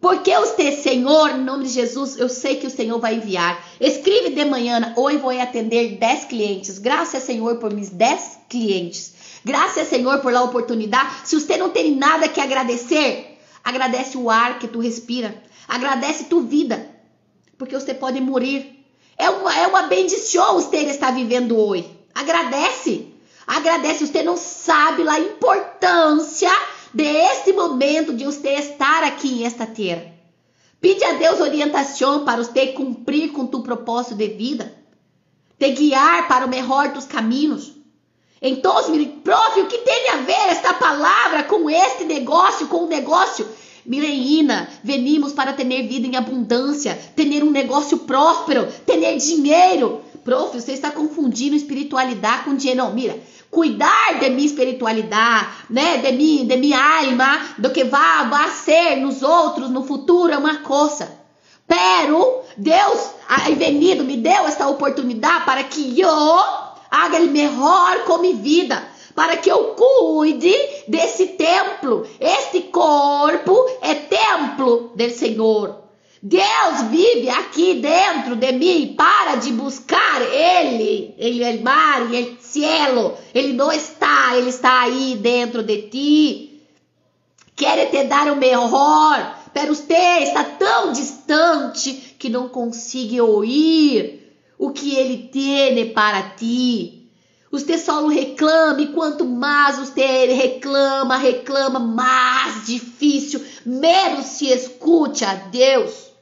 S1: Porque você, Senhor, em nome de Jesus, eu sei que o Senhor vai enviar. Escreve de manhã, hoje vou atender 10 clientes. Graças, Senhor, por meus 10 clientes. Graças, Senhor, por a oportunidade. Se você não tem nada que agradecer, agradece o ar que tu respira. Agradece tua vida. Porque você pode morrer. É uma, é uma bendição você estar vivendo hoje. Agradece. Agradece. Você não sabe a importância deste momento de você estar aqui em esta terra. Pede a Deus orientação para você cumprir com tu propósito de vida, te guiar para o melhor dos caminhos. Então, prof, o que tem a ver esta palavra com este negócio, com o negócio? Mireina, venimos para ter vida em abundância, ter um negócio próspero, ter dinheiro. Prof, você está confundindo espiritualidade com dinheiro. Não, mira, cuidar de minha espiritualidade, né, de mim, de minha alma, do que vai, vai ser nos outros no futuro é uma coisa. Pero Deus, venido, me deu esta oportunidade para que eu haga o melhor com vida, para que eu cuide desse templo. Este corpo é templo do Senhor. Deus vive aqui dentro de mim. Para de buscar Ele. Ele é mar e o cielo. Ele não está, Ele está aí dentro de ti. Quer te dar o melhor. Pero você está tão distante que não consegue ouvir o que Ele tem para ti. Você só reclama e quanto mais você reclama, reclama, mais difícil, menos se escute a Deus.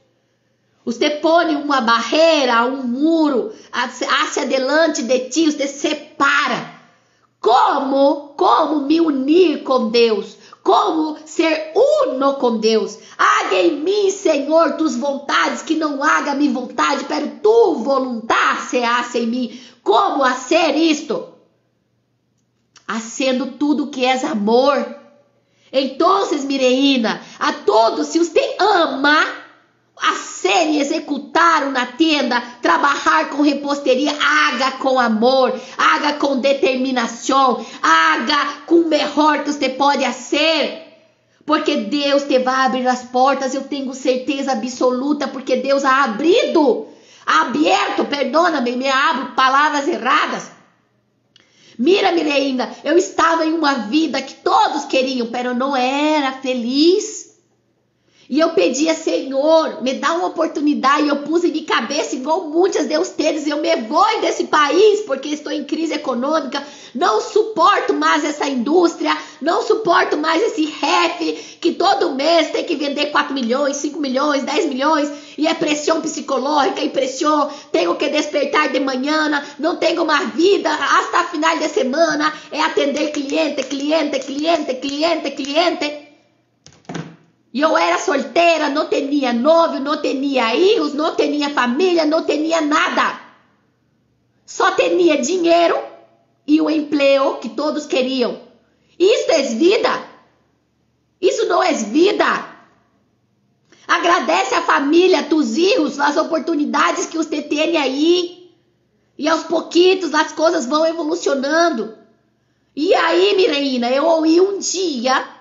S1: Você põe uma barreira, um muro hacia adelante de ti, você separa. Como, como me unir com Deus? Como ser uno com Deus? Haga em mim, Senhor, tus vontades, que não haga minha vontade, pero tu vontade se hace em mim. Como a ser isto? Hacendo tudo que és amor. Então, Mireina, a todos, se você ama, hacer e executar na tenda, trabalhar com reposteria, haga com amor, haga com determinação, haga com o melhor que você pode fazer. Porque Deus te vai abrir as portas, eu tenho certeza absoluta, porque Deus ha abrido, aberto, perdona-me, me abro palavras erradas. Mira, Mireina, eu estava em uma vida que todos queriam, pero não era feliz. E eu pedia, Senhor, me dá uma oportunidade. E eu pus em minha cabeça, igual muitas de ustedes, eu me vou desse país porque estou em crise econômica. Não suporto mais essa indústria, não suporto mais esse ref que todo mês tem que vender 4 milhões, 5 milhões, 10 milhões. E é pressão psicológica e pressão. Tenho que despertar de manhã, não tenho mais vida. Hasta final de semana é atender cliente, cliente, cliente, cliente, cliente. E eu era solteira, não tinha noivo, não tinha filhos, não tinha família, não tinha nada. Só tinha dinheiro e o emprego que todos queriam. Isso é vida. Isso não é vida. Agradece a família, tus filhos, as oportunidades que você tem aí. E aos pouquitos as coisas vão evolucionando. E aí, Mireina, eu ouvi um dia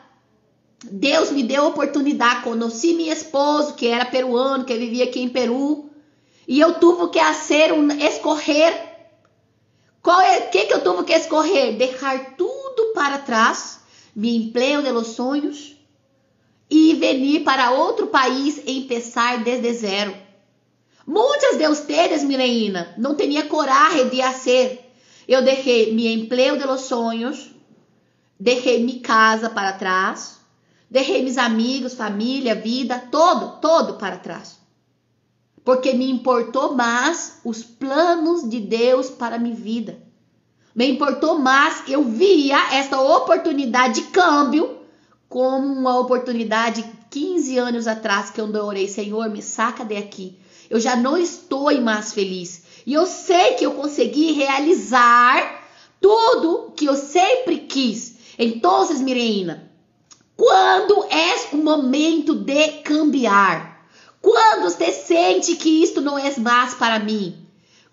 S1: Deus me deu a oportunidade, conheci meu esposo, que era peruano, que vivia aqui em Peru, e eu tive que fazer um escorrer. Qual é, que que eu tive que escorrer? Deixar tudo para trás, me emprego de los sonhos e venir para outro país e começar desde zero. Muitas de ustedes, Mireina, não tinha coragem de fazer. Eu deixei meu emprego de los sonhos, deixei minha casa para trás, Deixei meus amigos, família, vida, todo, todo para trás. Porque me importou mais os planos de Deus para minha vida. Me importou mais que eu via essa oportunidade de câmbio como uma oportunidade 15 anos atrás que eu orei, Senhor, me saca daqui. Eu já não estou mais feliz. E eu sei que eu consegui realizar tudo que eu sempre quis. Então, Mireina, quando é o momento de cambiar? Quando você sente que isto não é mais para mim?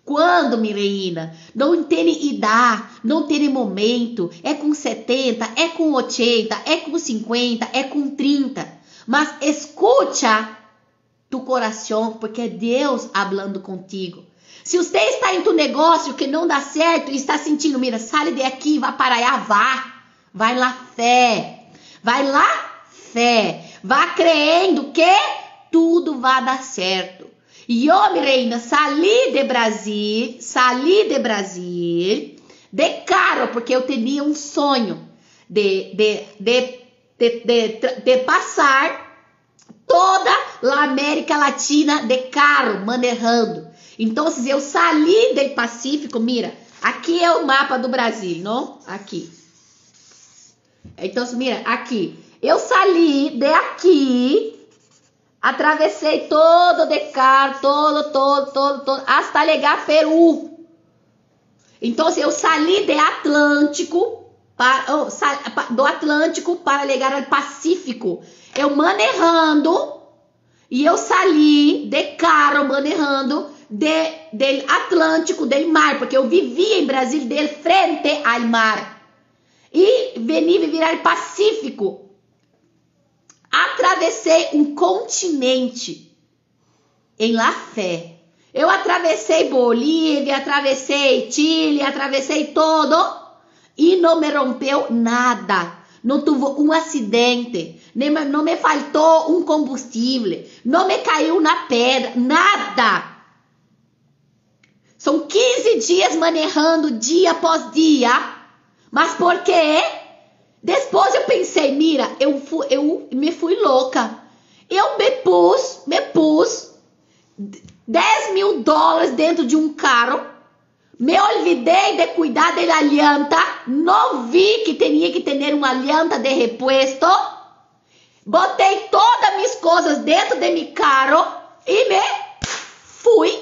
S1: Quando, Mireina? Não tem idade, não tem momento. É com 70, é com 80, é com 50, é com 30. Mas escuta tu coração, porque é Deus falando contigo. Se você está em tu negócio que não dá certo e está sentindo, mira, sai daqui, vá para allá, vá. Vai lá, fé. Vai lá, fé. Vá crendo que tudo vai dar certo. E eu, Mireina, sali de Brasil, sali de Brasil, de caro, porque eu tinha um sonho de, de, de, de, de, de passar toda a América Latina de carro, manejando. Então, eu saí do Pacífico, mira, aqui é o mapa do Brasil, não? Aqui. Então, mira, aqui. Eu saí de aqui, atravessei todo de carro, todo, todo, todo, todo, hasta chegar Peru. Então, eu saí de Atlântico, para, oh, do Atlântico para chegar ao Pacífico. Eu manejando, e eu saí de carro manejando de, del Atlântico, del mar, porque eu vivia em Brasil de frente ao mar. E veni virar Pacífico. Atravessei um continente em la fé. Eu atravessei Bolívia, atravessei Chile, atravessei todo e não me rompeu nada. Não tive um acidente, não me faltou um combustível, não me caiu na pedra, nada. São 15 dias manejando dia após dia. Mas por quê? Depois eu pensei, mira, eu, fui, eu me fui louca. Eu me pus, me pus 10 mil dólares dentro de um carro. Me olvidei de cuidar da llanta. Não vi que tinha que ter uma llanta de repuesto. Botei todas as minhas coisas dentro de meu carro e me fui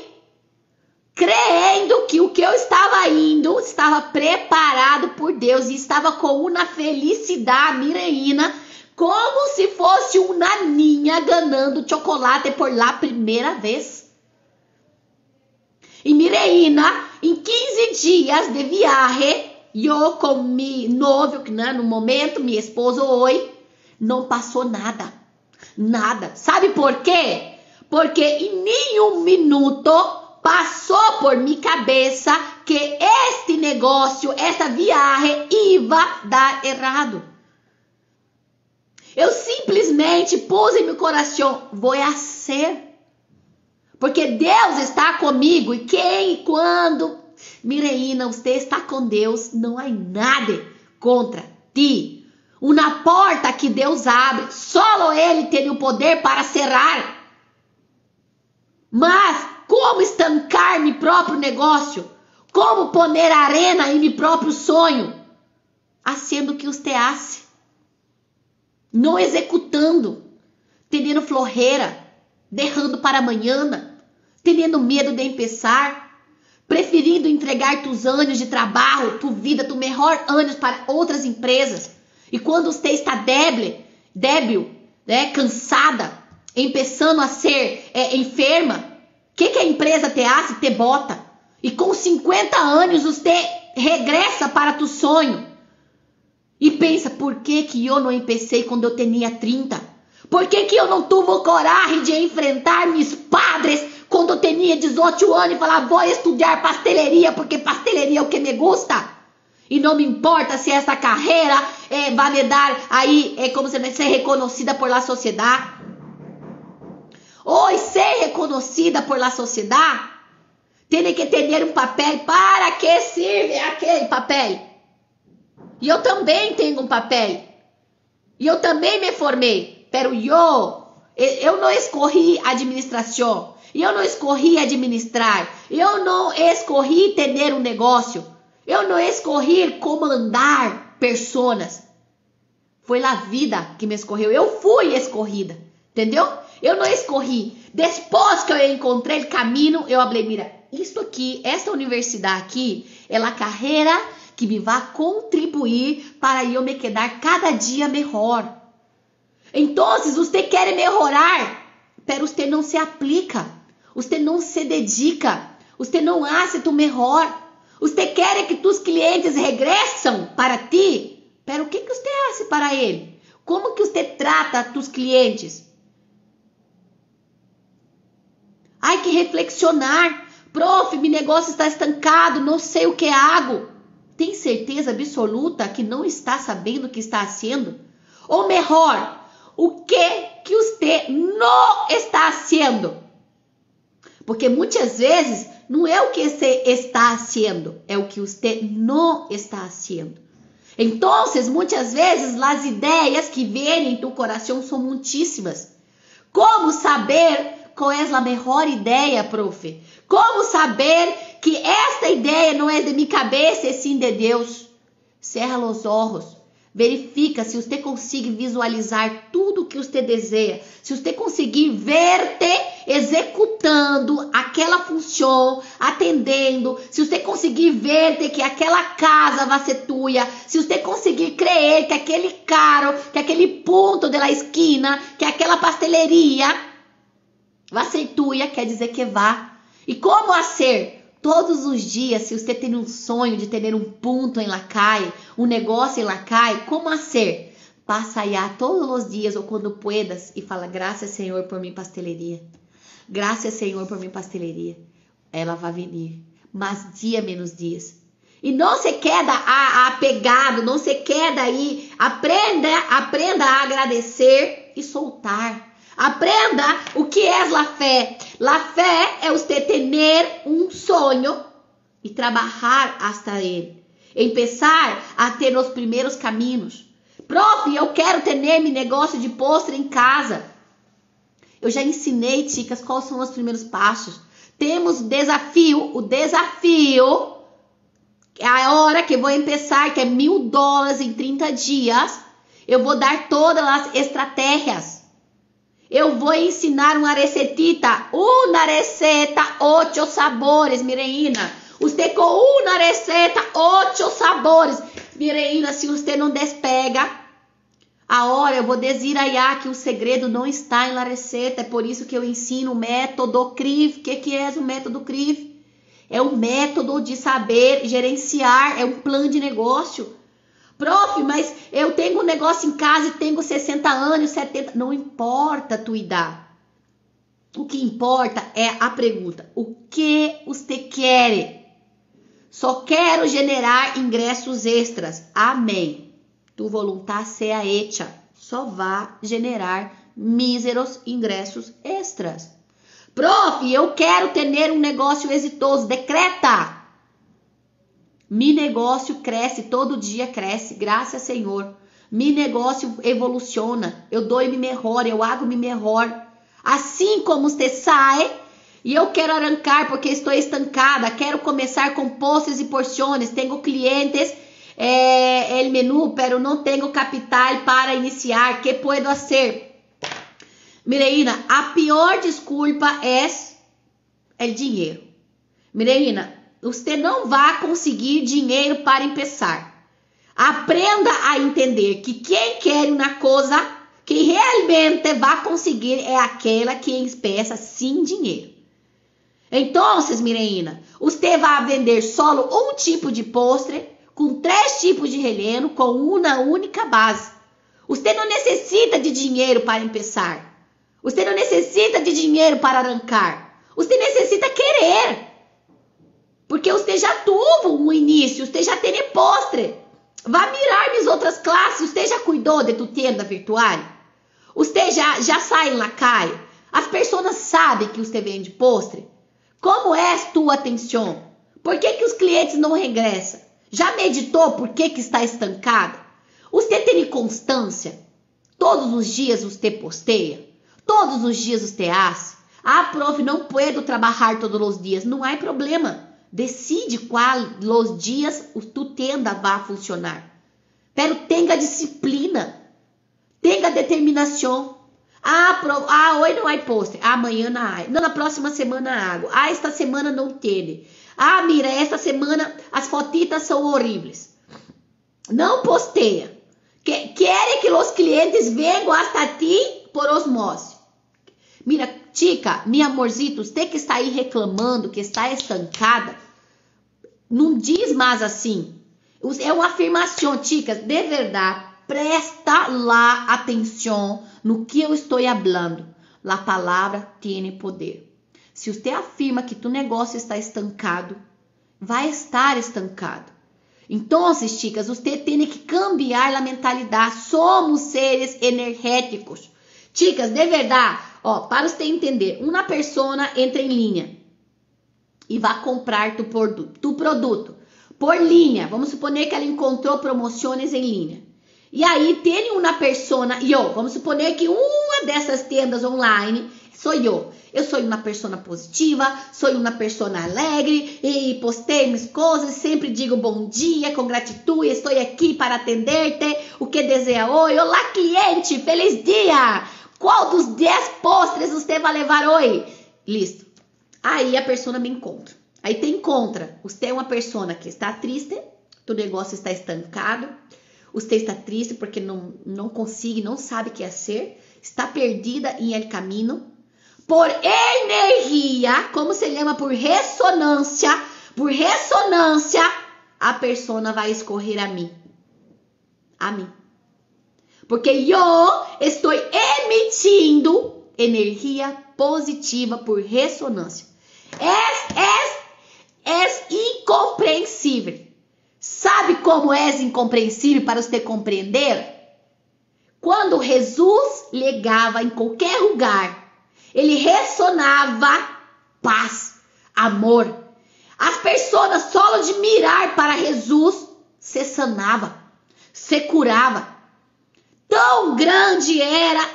S1: crendo que o que eu estava indo estava preparado por Deus e estava com uma felicidade mireína, como se fosse uma naninha ganhando chocolate por lá primeira vez. E Mireina, em 15 dias de viagem, eu com meu noivo, né, no momento, minha esposa hoje, não passou nada. Nada. Sabe por quê? Porque em nenhum minuto passou por minha cabeça que este negócio, esta viagem ia dar errado. Eu simplesmente pus em meu coração, vou ser. Porque Deus está comigo e quem e quando, Mireina, você está com Deus, não há nada contra ti. Uma porta que Deus abre, só Ele tem o poder para cerrar. Mas como estancar meu próprio negócio, como poner arena em meu próprio sonho, haciendo que você hace, não executando, tendo florreira, derrando para amanhã, tendo medo de empezar, preferindo entregar tus anos de trabalho, tu vida, tu melhor anos para outras empresas. E quando você está débil, débil, né, cansada, empezando a ser é, enferma, que, que a empresa te hace? Te bota. E com 50 anos você regressa para tu sonho. E pensa, por que, que eu não empecei quando eu tinha 30? Por que, que eu não tive coragem de enfrentar meus padres quando eu tinha 18 anos e falar, vou estudar pasteleria porque pasteleria é o que me gusta? E não me importa se essa carreira é, vai me dar aí, é como se ser reconhecida por la sociedade. Hoy ser reconhecida por la sociedade, tem que ter um papel. Para que serve aquele papel? E eu também tenho um papel. E eu também me formei. Pero eu, eu não escolhi administração. Eu não escolhi administrar. Eu não escolhi ter um negócio. Eu não escolhi comandar pessoas. Foi a vida que me escorreu. Eu fui escorrida. Entendeu? Eu não escorri. Depois que eu encontrei o caminho, eu falei, mira, isto aqui, esta universidade aqui, é a carreira que me vai contribuir para eu me quedar cada dia melhor. Então, você quer melhorar, pero você não se aplica, você não se dedica, você não hace tu melhor. Você quer que tus clientes regressam para ti, pero o que que você hace para ele? Como que você trata tus clientes? Ai que reflexionar. Prof, meu negócio está estancado, não sei o que hago. Tem certeza absoluta que não está sabendo o que está fazendo? Ou melhor, o que que você não está fazendo? Porque muitas vezes não é o que você está fazendo, é o que você não está fazendo. Então, muitas vezes, as ideias que vêm em tu coração são muitíssimas. Como saber qual é a melhor ideia, prof? Como saber que esta ideia não é de minha cabeça e sim de Deus? Cerra os olhos. Verifica se você consegue visualizar tudo o que você deseja. Se você conseguir ver-te executando aquela função, atendendo. Se você conseguir ver-te que aquela casa vai ser tua. Se você conseguir crer que aquele caro, que aquele ponto da esquina, que aquela pasteleria tua, quer dizer que vá. E como a ser? Todos os dias, se você tem um sonho de ter um ponto em Lacai, um negócio em Lacai, como a ser? Passa allá todos os dias ou quando puedas e fala: Graças, Senhor, por minha pasteleria. Graças, Senhor, por minha pasteleria. Ela vai vir, mas dia menos dias. E não se queda apegado, não se queda aí. Aprenda, aprenda a agradecer e soltar. Aprenda o que é a fé. La fé é você ter um sonho e trabalhar hasta ele. Empezar a ter os primeiros caminhos. Prof, eu quero ter meu negócio de postre em casa. Eu já ensinei, chicas, quais são os primeiros passos. Temos desafio, o desafio é a hora que eu vou começar, que é mil dólares em 30 dias. Eu vou dar todas as estratégias. Eu vou ensinar uma recetita, uma receta, oito sabores, Mireina. Você com uma receta, oito sabores. Mireina, se você não despega, a hora eu vou aí que o segredo não está na receta. É por isso que eu ensino o método CRIV. O que, que é o método CRIV? É um método de saber gerenciar, é um plano de negócio. Prof, mas eu tenho um negócio em casa e tenho 60 anos, 70. Não importa a tua idade. O que importa é a pergunta: o que você quer? Só quero generar ingressos extras. Amém. Tu vontade seja hecha. Só vá generar míseros ingressos extras. Prof, eu quero ter um negócio exitoso. Decreta. Mi negócio cresce, todo dia cresce, graças ao Senhor. Mi negócio evoluciona, eu dou-me melhor, eu hago-me melhor. Assim como você sai e eu quero arrancar porque estou estancada, quero começar com postes e porções, tenho clientes, é, el menú, pero não tenho capital para iniciar, que puedo fazer? Mireina, a pior desculpa é o dinheiro. Mireina, você não vai conseguir dinheiro para começar. Aprenda a entender que quem quer uma coisa que realmente vai conseguir é aquela que empieza sem dinheiro. Então, Mireina, você vai vender solo um tipo de postre com três tipos de releno com uma única base. Você não necessita de dinheiro para começar. Você não necessita de dinheiro para arrancar. Você necessita querer. Porque você já teve um início, você já tem postre. Vá mirar minhas outras classes, você já cuidou de tu tenda virtual? Você já, já sai na caia? As pessoas sabem que você vende postre? Como é tua atenção? Por que, que os clientes não regressam? Já meditou por que, que está estancado? Você tem constância? Todos os dias você posteia? Todos os dias você hace? Ah, prof, não puedo trabalhar todos os dias. Não há problema. Decide qual os dias tu tenda vai funcionar. Pero tenha disciplina. Tenha determinação. Ah, pro, ah, hoje não há poste. Amanhã não há. Não, na próxima semana há. Ah, esta semana não tem. Ah, mira, esta semana as fotitas são horríveis. Não posteia. Que, querem que os clientes venham até ti por osmose. Mira, Tica, minha amorzito, você que está aí reclamando, que está estancada, não diz mais assim. É uma afirmação, chicas, de verdade. Presta lá atenção no que eu estou falando. A palavra tem poder. Se você afirma que tu negócio está estancado, vai estar estancado. Então, chicas, você tem que cambiar a mentalidade. Somos seres energéticos. Chicas, de verdade, ó, para você entender, uma pessoa entra em linha e vai comprar tu produto, produto por linha. Vamos supor que ela encontrou promoções em linha. E aí tem uma persona, e eu, vamos supor que uma dessas tendas online sou eu. Eu sou uma pessoa positiva, sou uma pessoa alegre e postei minhas coisas, sempre digo bom dia, com gratidão, estou aqui para atender-te. O que deseja hoje? Olá, cliente, feliz dia! Qual dos 10 postres você vai levar hoje? Listo. Aí a pessoa me encontra. Aí te encontra. Você é uma pessoa que está triste, o negócio está estancado, você está triste porque não, não consegue, não sabe o que é ser, está perdida em el caminho. Por energia, como se chama? Por ressonância, por ressonância, a persona vai escorrer a mim. A mim. Porque eu estou emitindo energia positiva por ressonância. É, é, é incompreensível. Sabe como é incompreensível para você compreender? Quando Jesus ligava em qualquer lugar, ele ressonava paz, amor. As pessoas só de mirar para Jesus se sanava, se curava. Tão grande era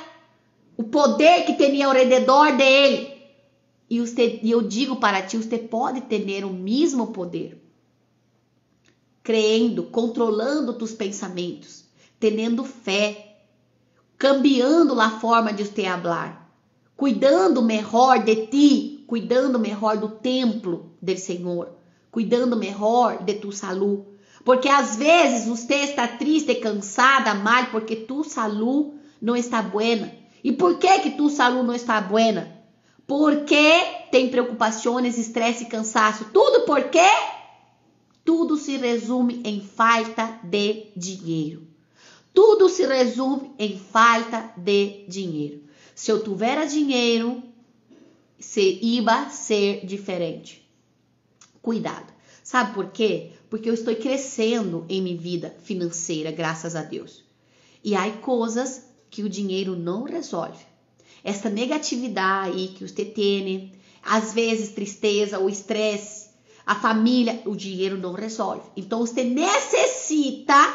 S1: o poder que tinha ao redor dele. E, e eu digo para ti, você pode ter o mesmo poder creendo, controlando tus pensamentos, tendo fé, cambiando a forma de você falar, cuidando melhor de ti, cuidando melhor do templo do Senhor, cuidando melhor de tu saúde. Porque às vezes você está triste, cansada, mal, porque tu saúde não está buena. E por que que tu saúde não está buena? Porque tem preocupações, estresse cansaço. Tudo porque tudo se resume em falta de dinheiro. Tudo se resume em falta de dinheiro. Se eu tiver dinheiro, se iba ser diferente. Cuidado. Sabe por quê? Porque eu estou crescendo em minha vida financeira, graças a Deus. E há coisas que o dinheiro não resolve. Essa negatividade aí que você tem, às vezes tristeza ou estresse, a família, o dinheiro não resolve. Então você necessita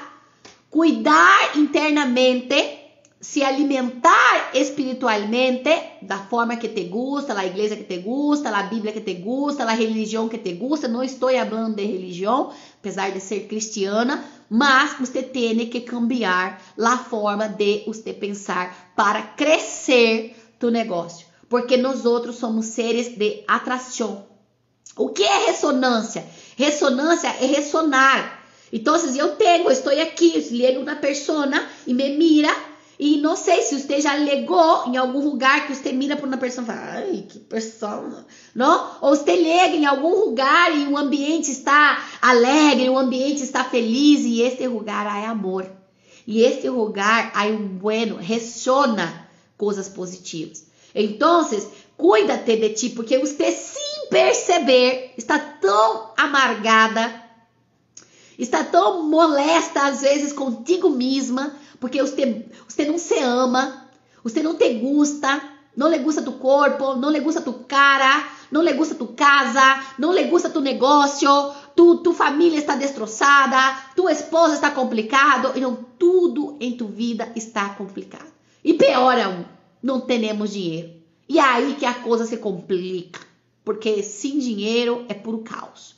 S1: cuidar internamente, se alimentar espiritualmente da forma que te gusta, da igreja que te gusta, da Bíblia que te gusta, da religião que te gusta. Não estou falando de religião, apesar de ser cristiana, mas você tem que cambiar a forma de você pensar para crescer tu negócio, porque nós outros somos seres de atração. O que é ressonância? Ressonância é ressonar. Então, eu tenho, estou aqui, ligo na persona e me mira e não sei se você já legou em algum lugar que você mira para uma pessoa e fala, ai, que pessoa, não? Ou você lega em algum lugar e o ambiente está alegre, o ambiente está feliz e este lugar é amor. E este lugar é um bueno, ressona coisas positivas. Então, cuida-te de ti, porque você sem perceber está tão amargada, está tão molesta às vezes contigo mesma, porque você, você não se ama, você não te gusta, não le gusta tu corpo, não le gusta tu cara, não le gusta tu casa, não le gusta tu negócio, tu, tu família está destroçada, tua esposa está complicado, então tudo em tu vida está complicado. E pior é não temos dinheiro. E é aí que a coisa se complica, porque sem dinheiro é puro caos.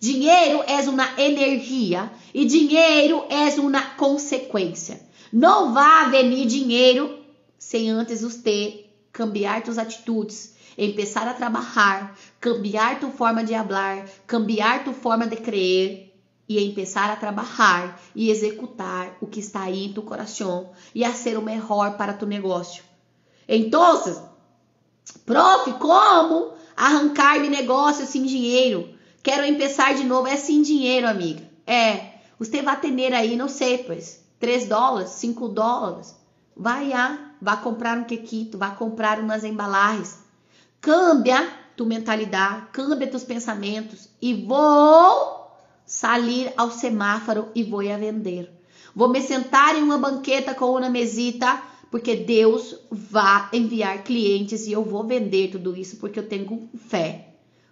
S1: Dinheiro é uma energia e dinheiro é uma consequência. Não vá venir dinheiro sem antes você cambiar suas atitudes, começar a trabalhar, cambiar tua forma de falar, cambiar tua forma de crer e começar a trabalhar e executar o que está aí em tu coração e a ser o melhor para tu negócio. Então, Prof, como arrancar de negócio sem dinheiro? Quero começar de novo. É sem dinheiro, amiga. É. Você vai ter aí, não sei, pois, 3 dólares, 5 dólares. Vai lá, vai comprar um quequito, vai comprar umas embalagens. Cambia tu mentalidade, cambia teus pensamentos e vou sair ao semáforo e vou a vender. Vou me sentar em uma banqueta com uma mesita, porque Deus vai enviar clientes e eu vou vender tudo isso porque eu tenho fé,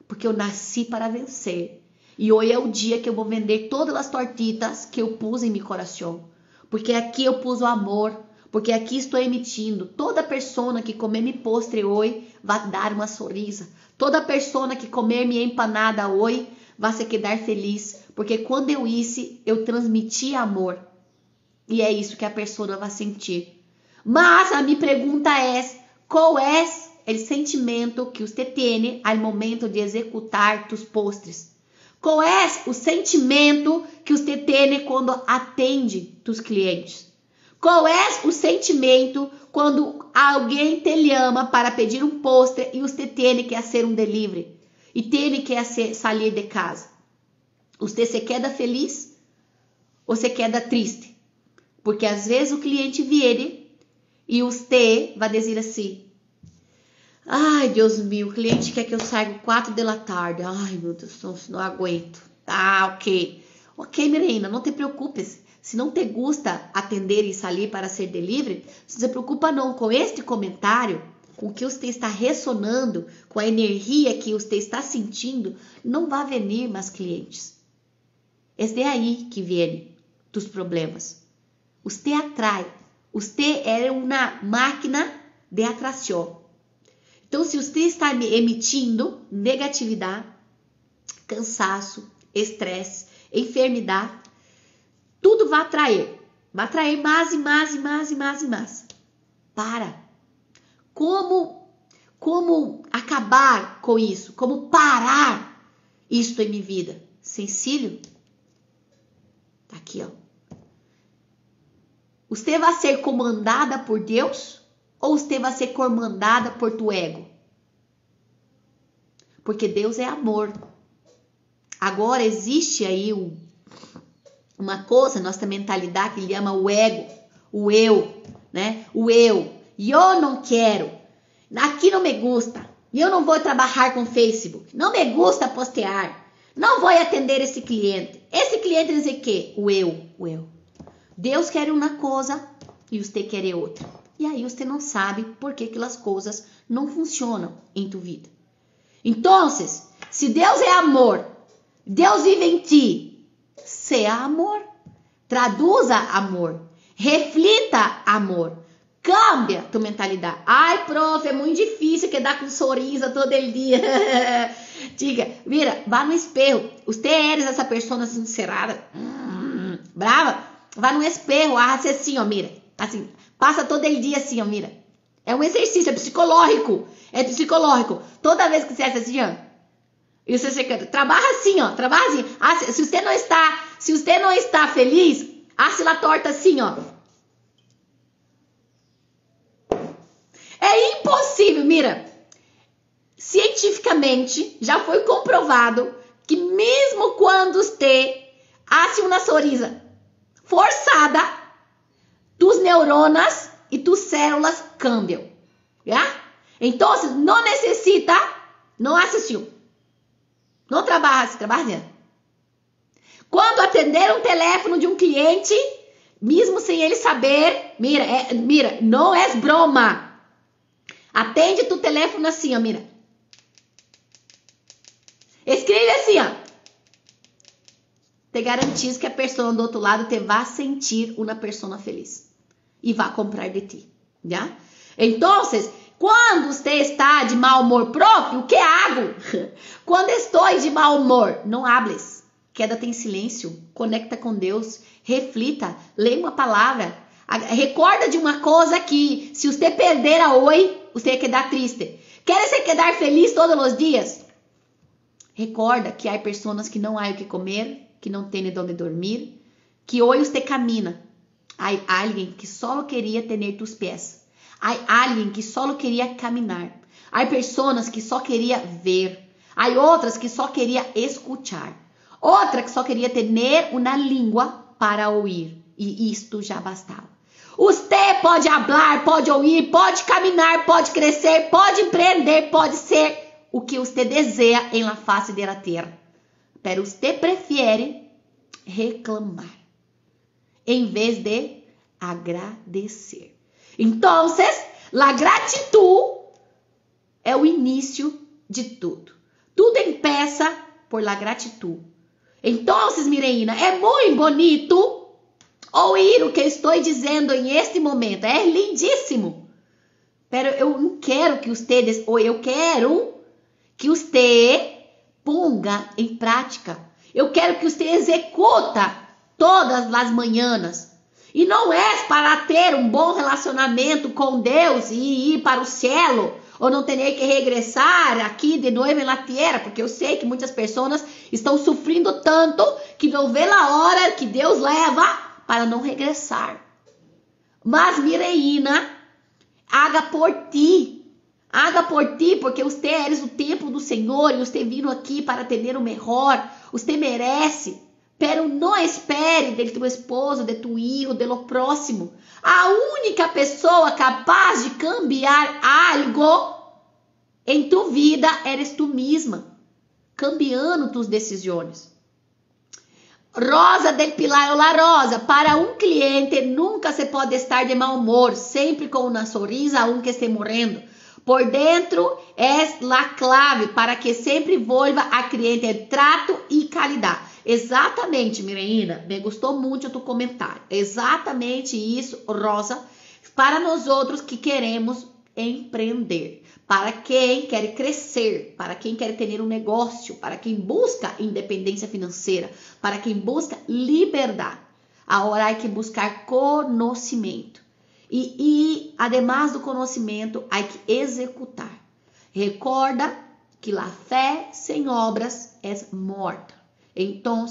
S1: porque eu nasci para vencer. E hoje é o dia que eu vou vender todas as tortitas que eu pus em meu coração, porque aqui eu pus o amor, porque aqui estou emitindo. Toda pessoa que comer me postre hoje vai dar uma sorrisa. Toda pessoa que comer minha empanada hoje vai se quedar feliz, porque quando eu disse, eu transmiti amor. E é isso que a pessoa vai sentir. Mas a minha pergunta é: qual é o sentimento que você tem ao momento de executar tus postres? Qual é o sentimento que você tem quando atende tus clientes? Qual é o sentimento quando alguém te ama para pedir um pôster e você tem que fazer um delivery e tem que sair de casa? Você se queda feliz ou se queda triste? Porque às vezes o cliente viene e você vai dizer assim: Ai, Deus meu, o cliente quer que eu saia quatro da tarde. Ai, meu Deus, não aguento. Tá, ok. Ok, Mirena, não te preocupes. Se não te gusta atender e sair para ser delivery, não se preocupa não com este comentário, com o que você está ressonando, com a energia que você está sentindo, não vai vir mais clientes. É de aí que vem os problemas. Você atrai. Você é uma máquina de atração. Então, se você está emitindo negatividade, cansaço, estresse, enfermidade, tudo vai atrair. Vai atrair mais e mais e mais e mais e mais. Para. Como como acabar com isso? Como parar isto em minha vida? Sencillo. Tá aqui, ó. Você vai ser comandada por Deus ou você vai ser comandada por tu ego? Porque Deus é amor. Agora existe aí um uma coisa, nossa mentalidade que ele chama o ego, o eu, né? O eu. Eu não quero. Aqui não me gusta. Eu não vou trabalhar com Facebook. Não me gusta postear. Não vou atender esse cliente. Esse cliente diz o quê? O eu, o eu. Deus quer uma coisa e você quer outra. E aí você não sabe por que aquelas coisas não funcionam em tua vida. Então, se Deus é amor, Deus vive em ti, Seja amor. Traduza amor. Reflita amor. Cambia tua mentalidade. Ai, prof, é muito difícil quedar com sorriso todo dia. *laughs* Diga, vira, vá no espelho. Você é essa pessoa sincerada, hum, brava? Vá no espelho, arrase assim, ó, mira. Assim, passa todo dia assim, ó, mira. É um exercício, é psicológico. É psicológico. Toda vez que você faz assim, ó, e você, você trabalha assim, ó, trabalha assim. Ah, se você não está, se você não está feliz, asse a torta assim, ó. É impossível, mira. Cientificamente já foi comprovado que mesmo quando você hace uma sorrisa forçada, tus neuronas e tus células cambiam, já? Então, não necessita, não assistiu. Não trabalha, trabalha. Quando atender um telefone de um cliente, mesmo sem ele saber, mira, é, mira, não é broma. Atende tu telefone assim, ó, mira. Escreve assim, ó. Te garantizo que a pessoa do outro lado te vai sentir uma pessoa feliz e vai comprar de ti, já? Então, quando você está de mau humor próprio, o que hago? *laughs* Quando estou de mau humor, não hables. Quédate em silêncio, conecta com Deus, reflita, lê uma palavra. Recorda de uma coisa que se você perder a oi, você vai quedar triste. Quer se quedar feliz todos os dias? Recorda que há pessoas que não há o que comer, que não têm onde dormir, que hoje você camina. Há alguém que só queria ter tus pés. Há alguém que só queria caminhar. Há pessoas que só queria ver. Há outras que só queria escutar. Outra que só queria ter uma língua para ouvir. E isto já bastava. Você pode falar, pode ouvir, pode caminhar, pode crescer, pode empreender, pode ser o que você deseja em la face da terra. Pero você prefere reclamar em vez de agradecer. Então, a gratidão é o início de tudo. Tudo empieza por la gratidão. Então, Mireina, é muito bonito ouvir o que estou dizendo em este momento. É lindíssimo. Pero eu não quero que vocês, ou eu quero que você ponga em prática. Eu quero que você executa todas as manhãs. E não é para ter um bom relacionamento com Deus e ir para o céu ou não ter que regressar aqui de novo na terra, porque eu sei que muitas pessoas estão sofrendo tanto que não vê a hora que Deus leva para não regressar. Mas Mireina, haga por ti. Haga por ti, porque você eres o templo do Senhor e você vindo aqui para ter o melhor. Você merece. Pero não espere de tu esposo, de tu filho, de lo próximo. A única pessoa capaz de cambiar algo em tu vida eres tu mesma, cambiando tus decisões. Rosa del Pilar, olá Rosa. Para um cliente nunca se pode estar de mau humor, sempre com uma sorriso a um que esteja morrendo. Por dentro é a clave para que sempre volva a cliente trato e qualidade. Exatamente, Mireina, me gostou muito do comentário. Exatamente isso, Rosa, para nós outros que queremos empreender, para quem quer crescer, para quem quer ter um negócio, para quem busca independência financeira, para quem busca liberdade. Agora há que buscar conhecimento. E, e, además do conhecimento, há que executar. Recorda que a fé sem obras é morta. Então,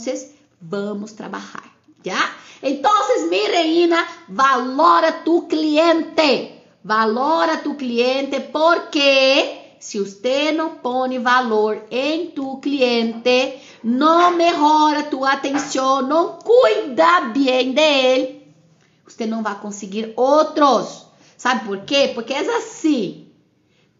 S1: vamos trabalhar, ¿ya? Então, Mireina, valora tu cliente. Valora tu cliente porque se você não põe valor em tu cliente, não melhora tua atenção, não cuida bem dele, você não vai conseguir outros. Sabe por quê? Porque é assim.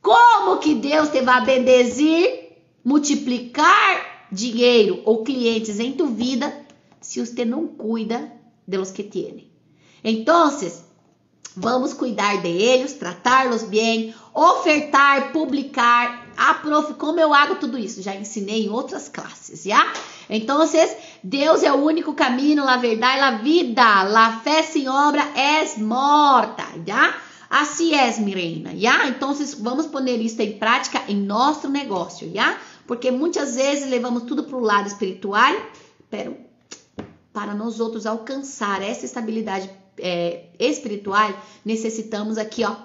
S1: Como que Deus te vai bendezir, multiplicar dinheiro ou clientes em tu vida se você não cuida de los que tiene. Então, vamos cuidar de eles, tratá-los bem, ofertar, publicar, aprof, como eu hago tudo isso? Já ensinei em outras classes, já? Então, Deus é o único caminho, a verdade, a vida. A fé sem obra é morta, já? Assim é, Mirena, já? Então, vamos pôr isso em prática em nosso negócio, já? Porque muitas vezes levamos tudo para o lado espiritual, pero para nós outros alcançar essa estabilidade é, espiritual, necessitamos aqui, ó,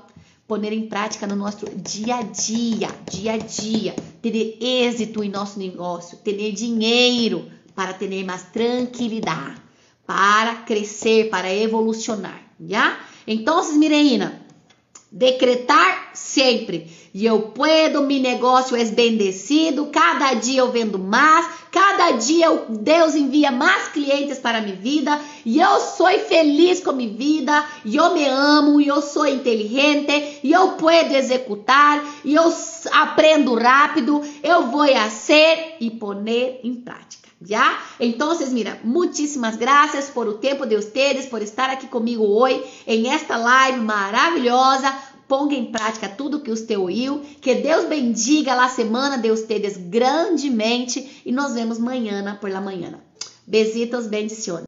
S1: pôr em prática no nosso dia a dia, dia a dia, ter êxito em nosso negócio, ter dinheiro para ter mais tranquilidade, para crescer, para evolucionar, já? Então, Mireina, decretar sempre e eu puedo, meu negócio é bendecido, cada dia eu vendo mais, cada dia eu, Deus envia mais clientes para minha vida, e eu sou feliz com minha vida, e eu me amo, e eu sou inteligente, e eu puedo executar, e eu aprendo rápido, eu vou a ser e poner em prática. Já? Então, mira, muitíssimas graças por o tempo de vocês, por estar aqui comigo hoje em esta live maravilhosa ponga em prática tudo que você ouviu. Que Deus bendiga a semana de vocês grandemente e nos vemos amanhã por la manhã. Besitos, bendiciones.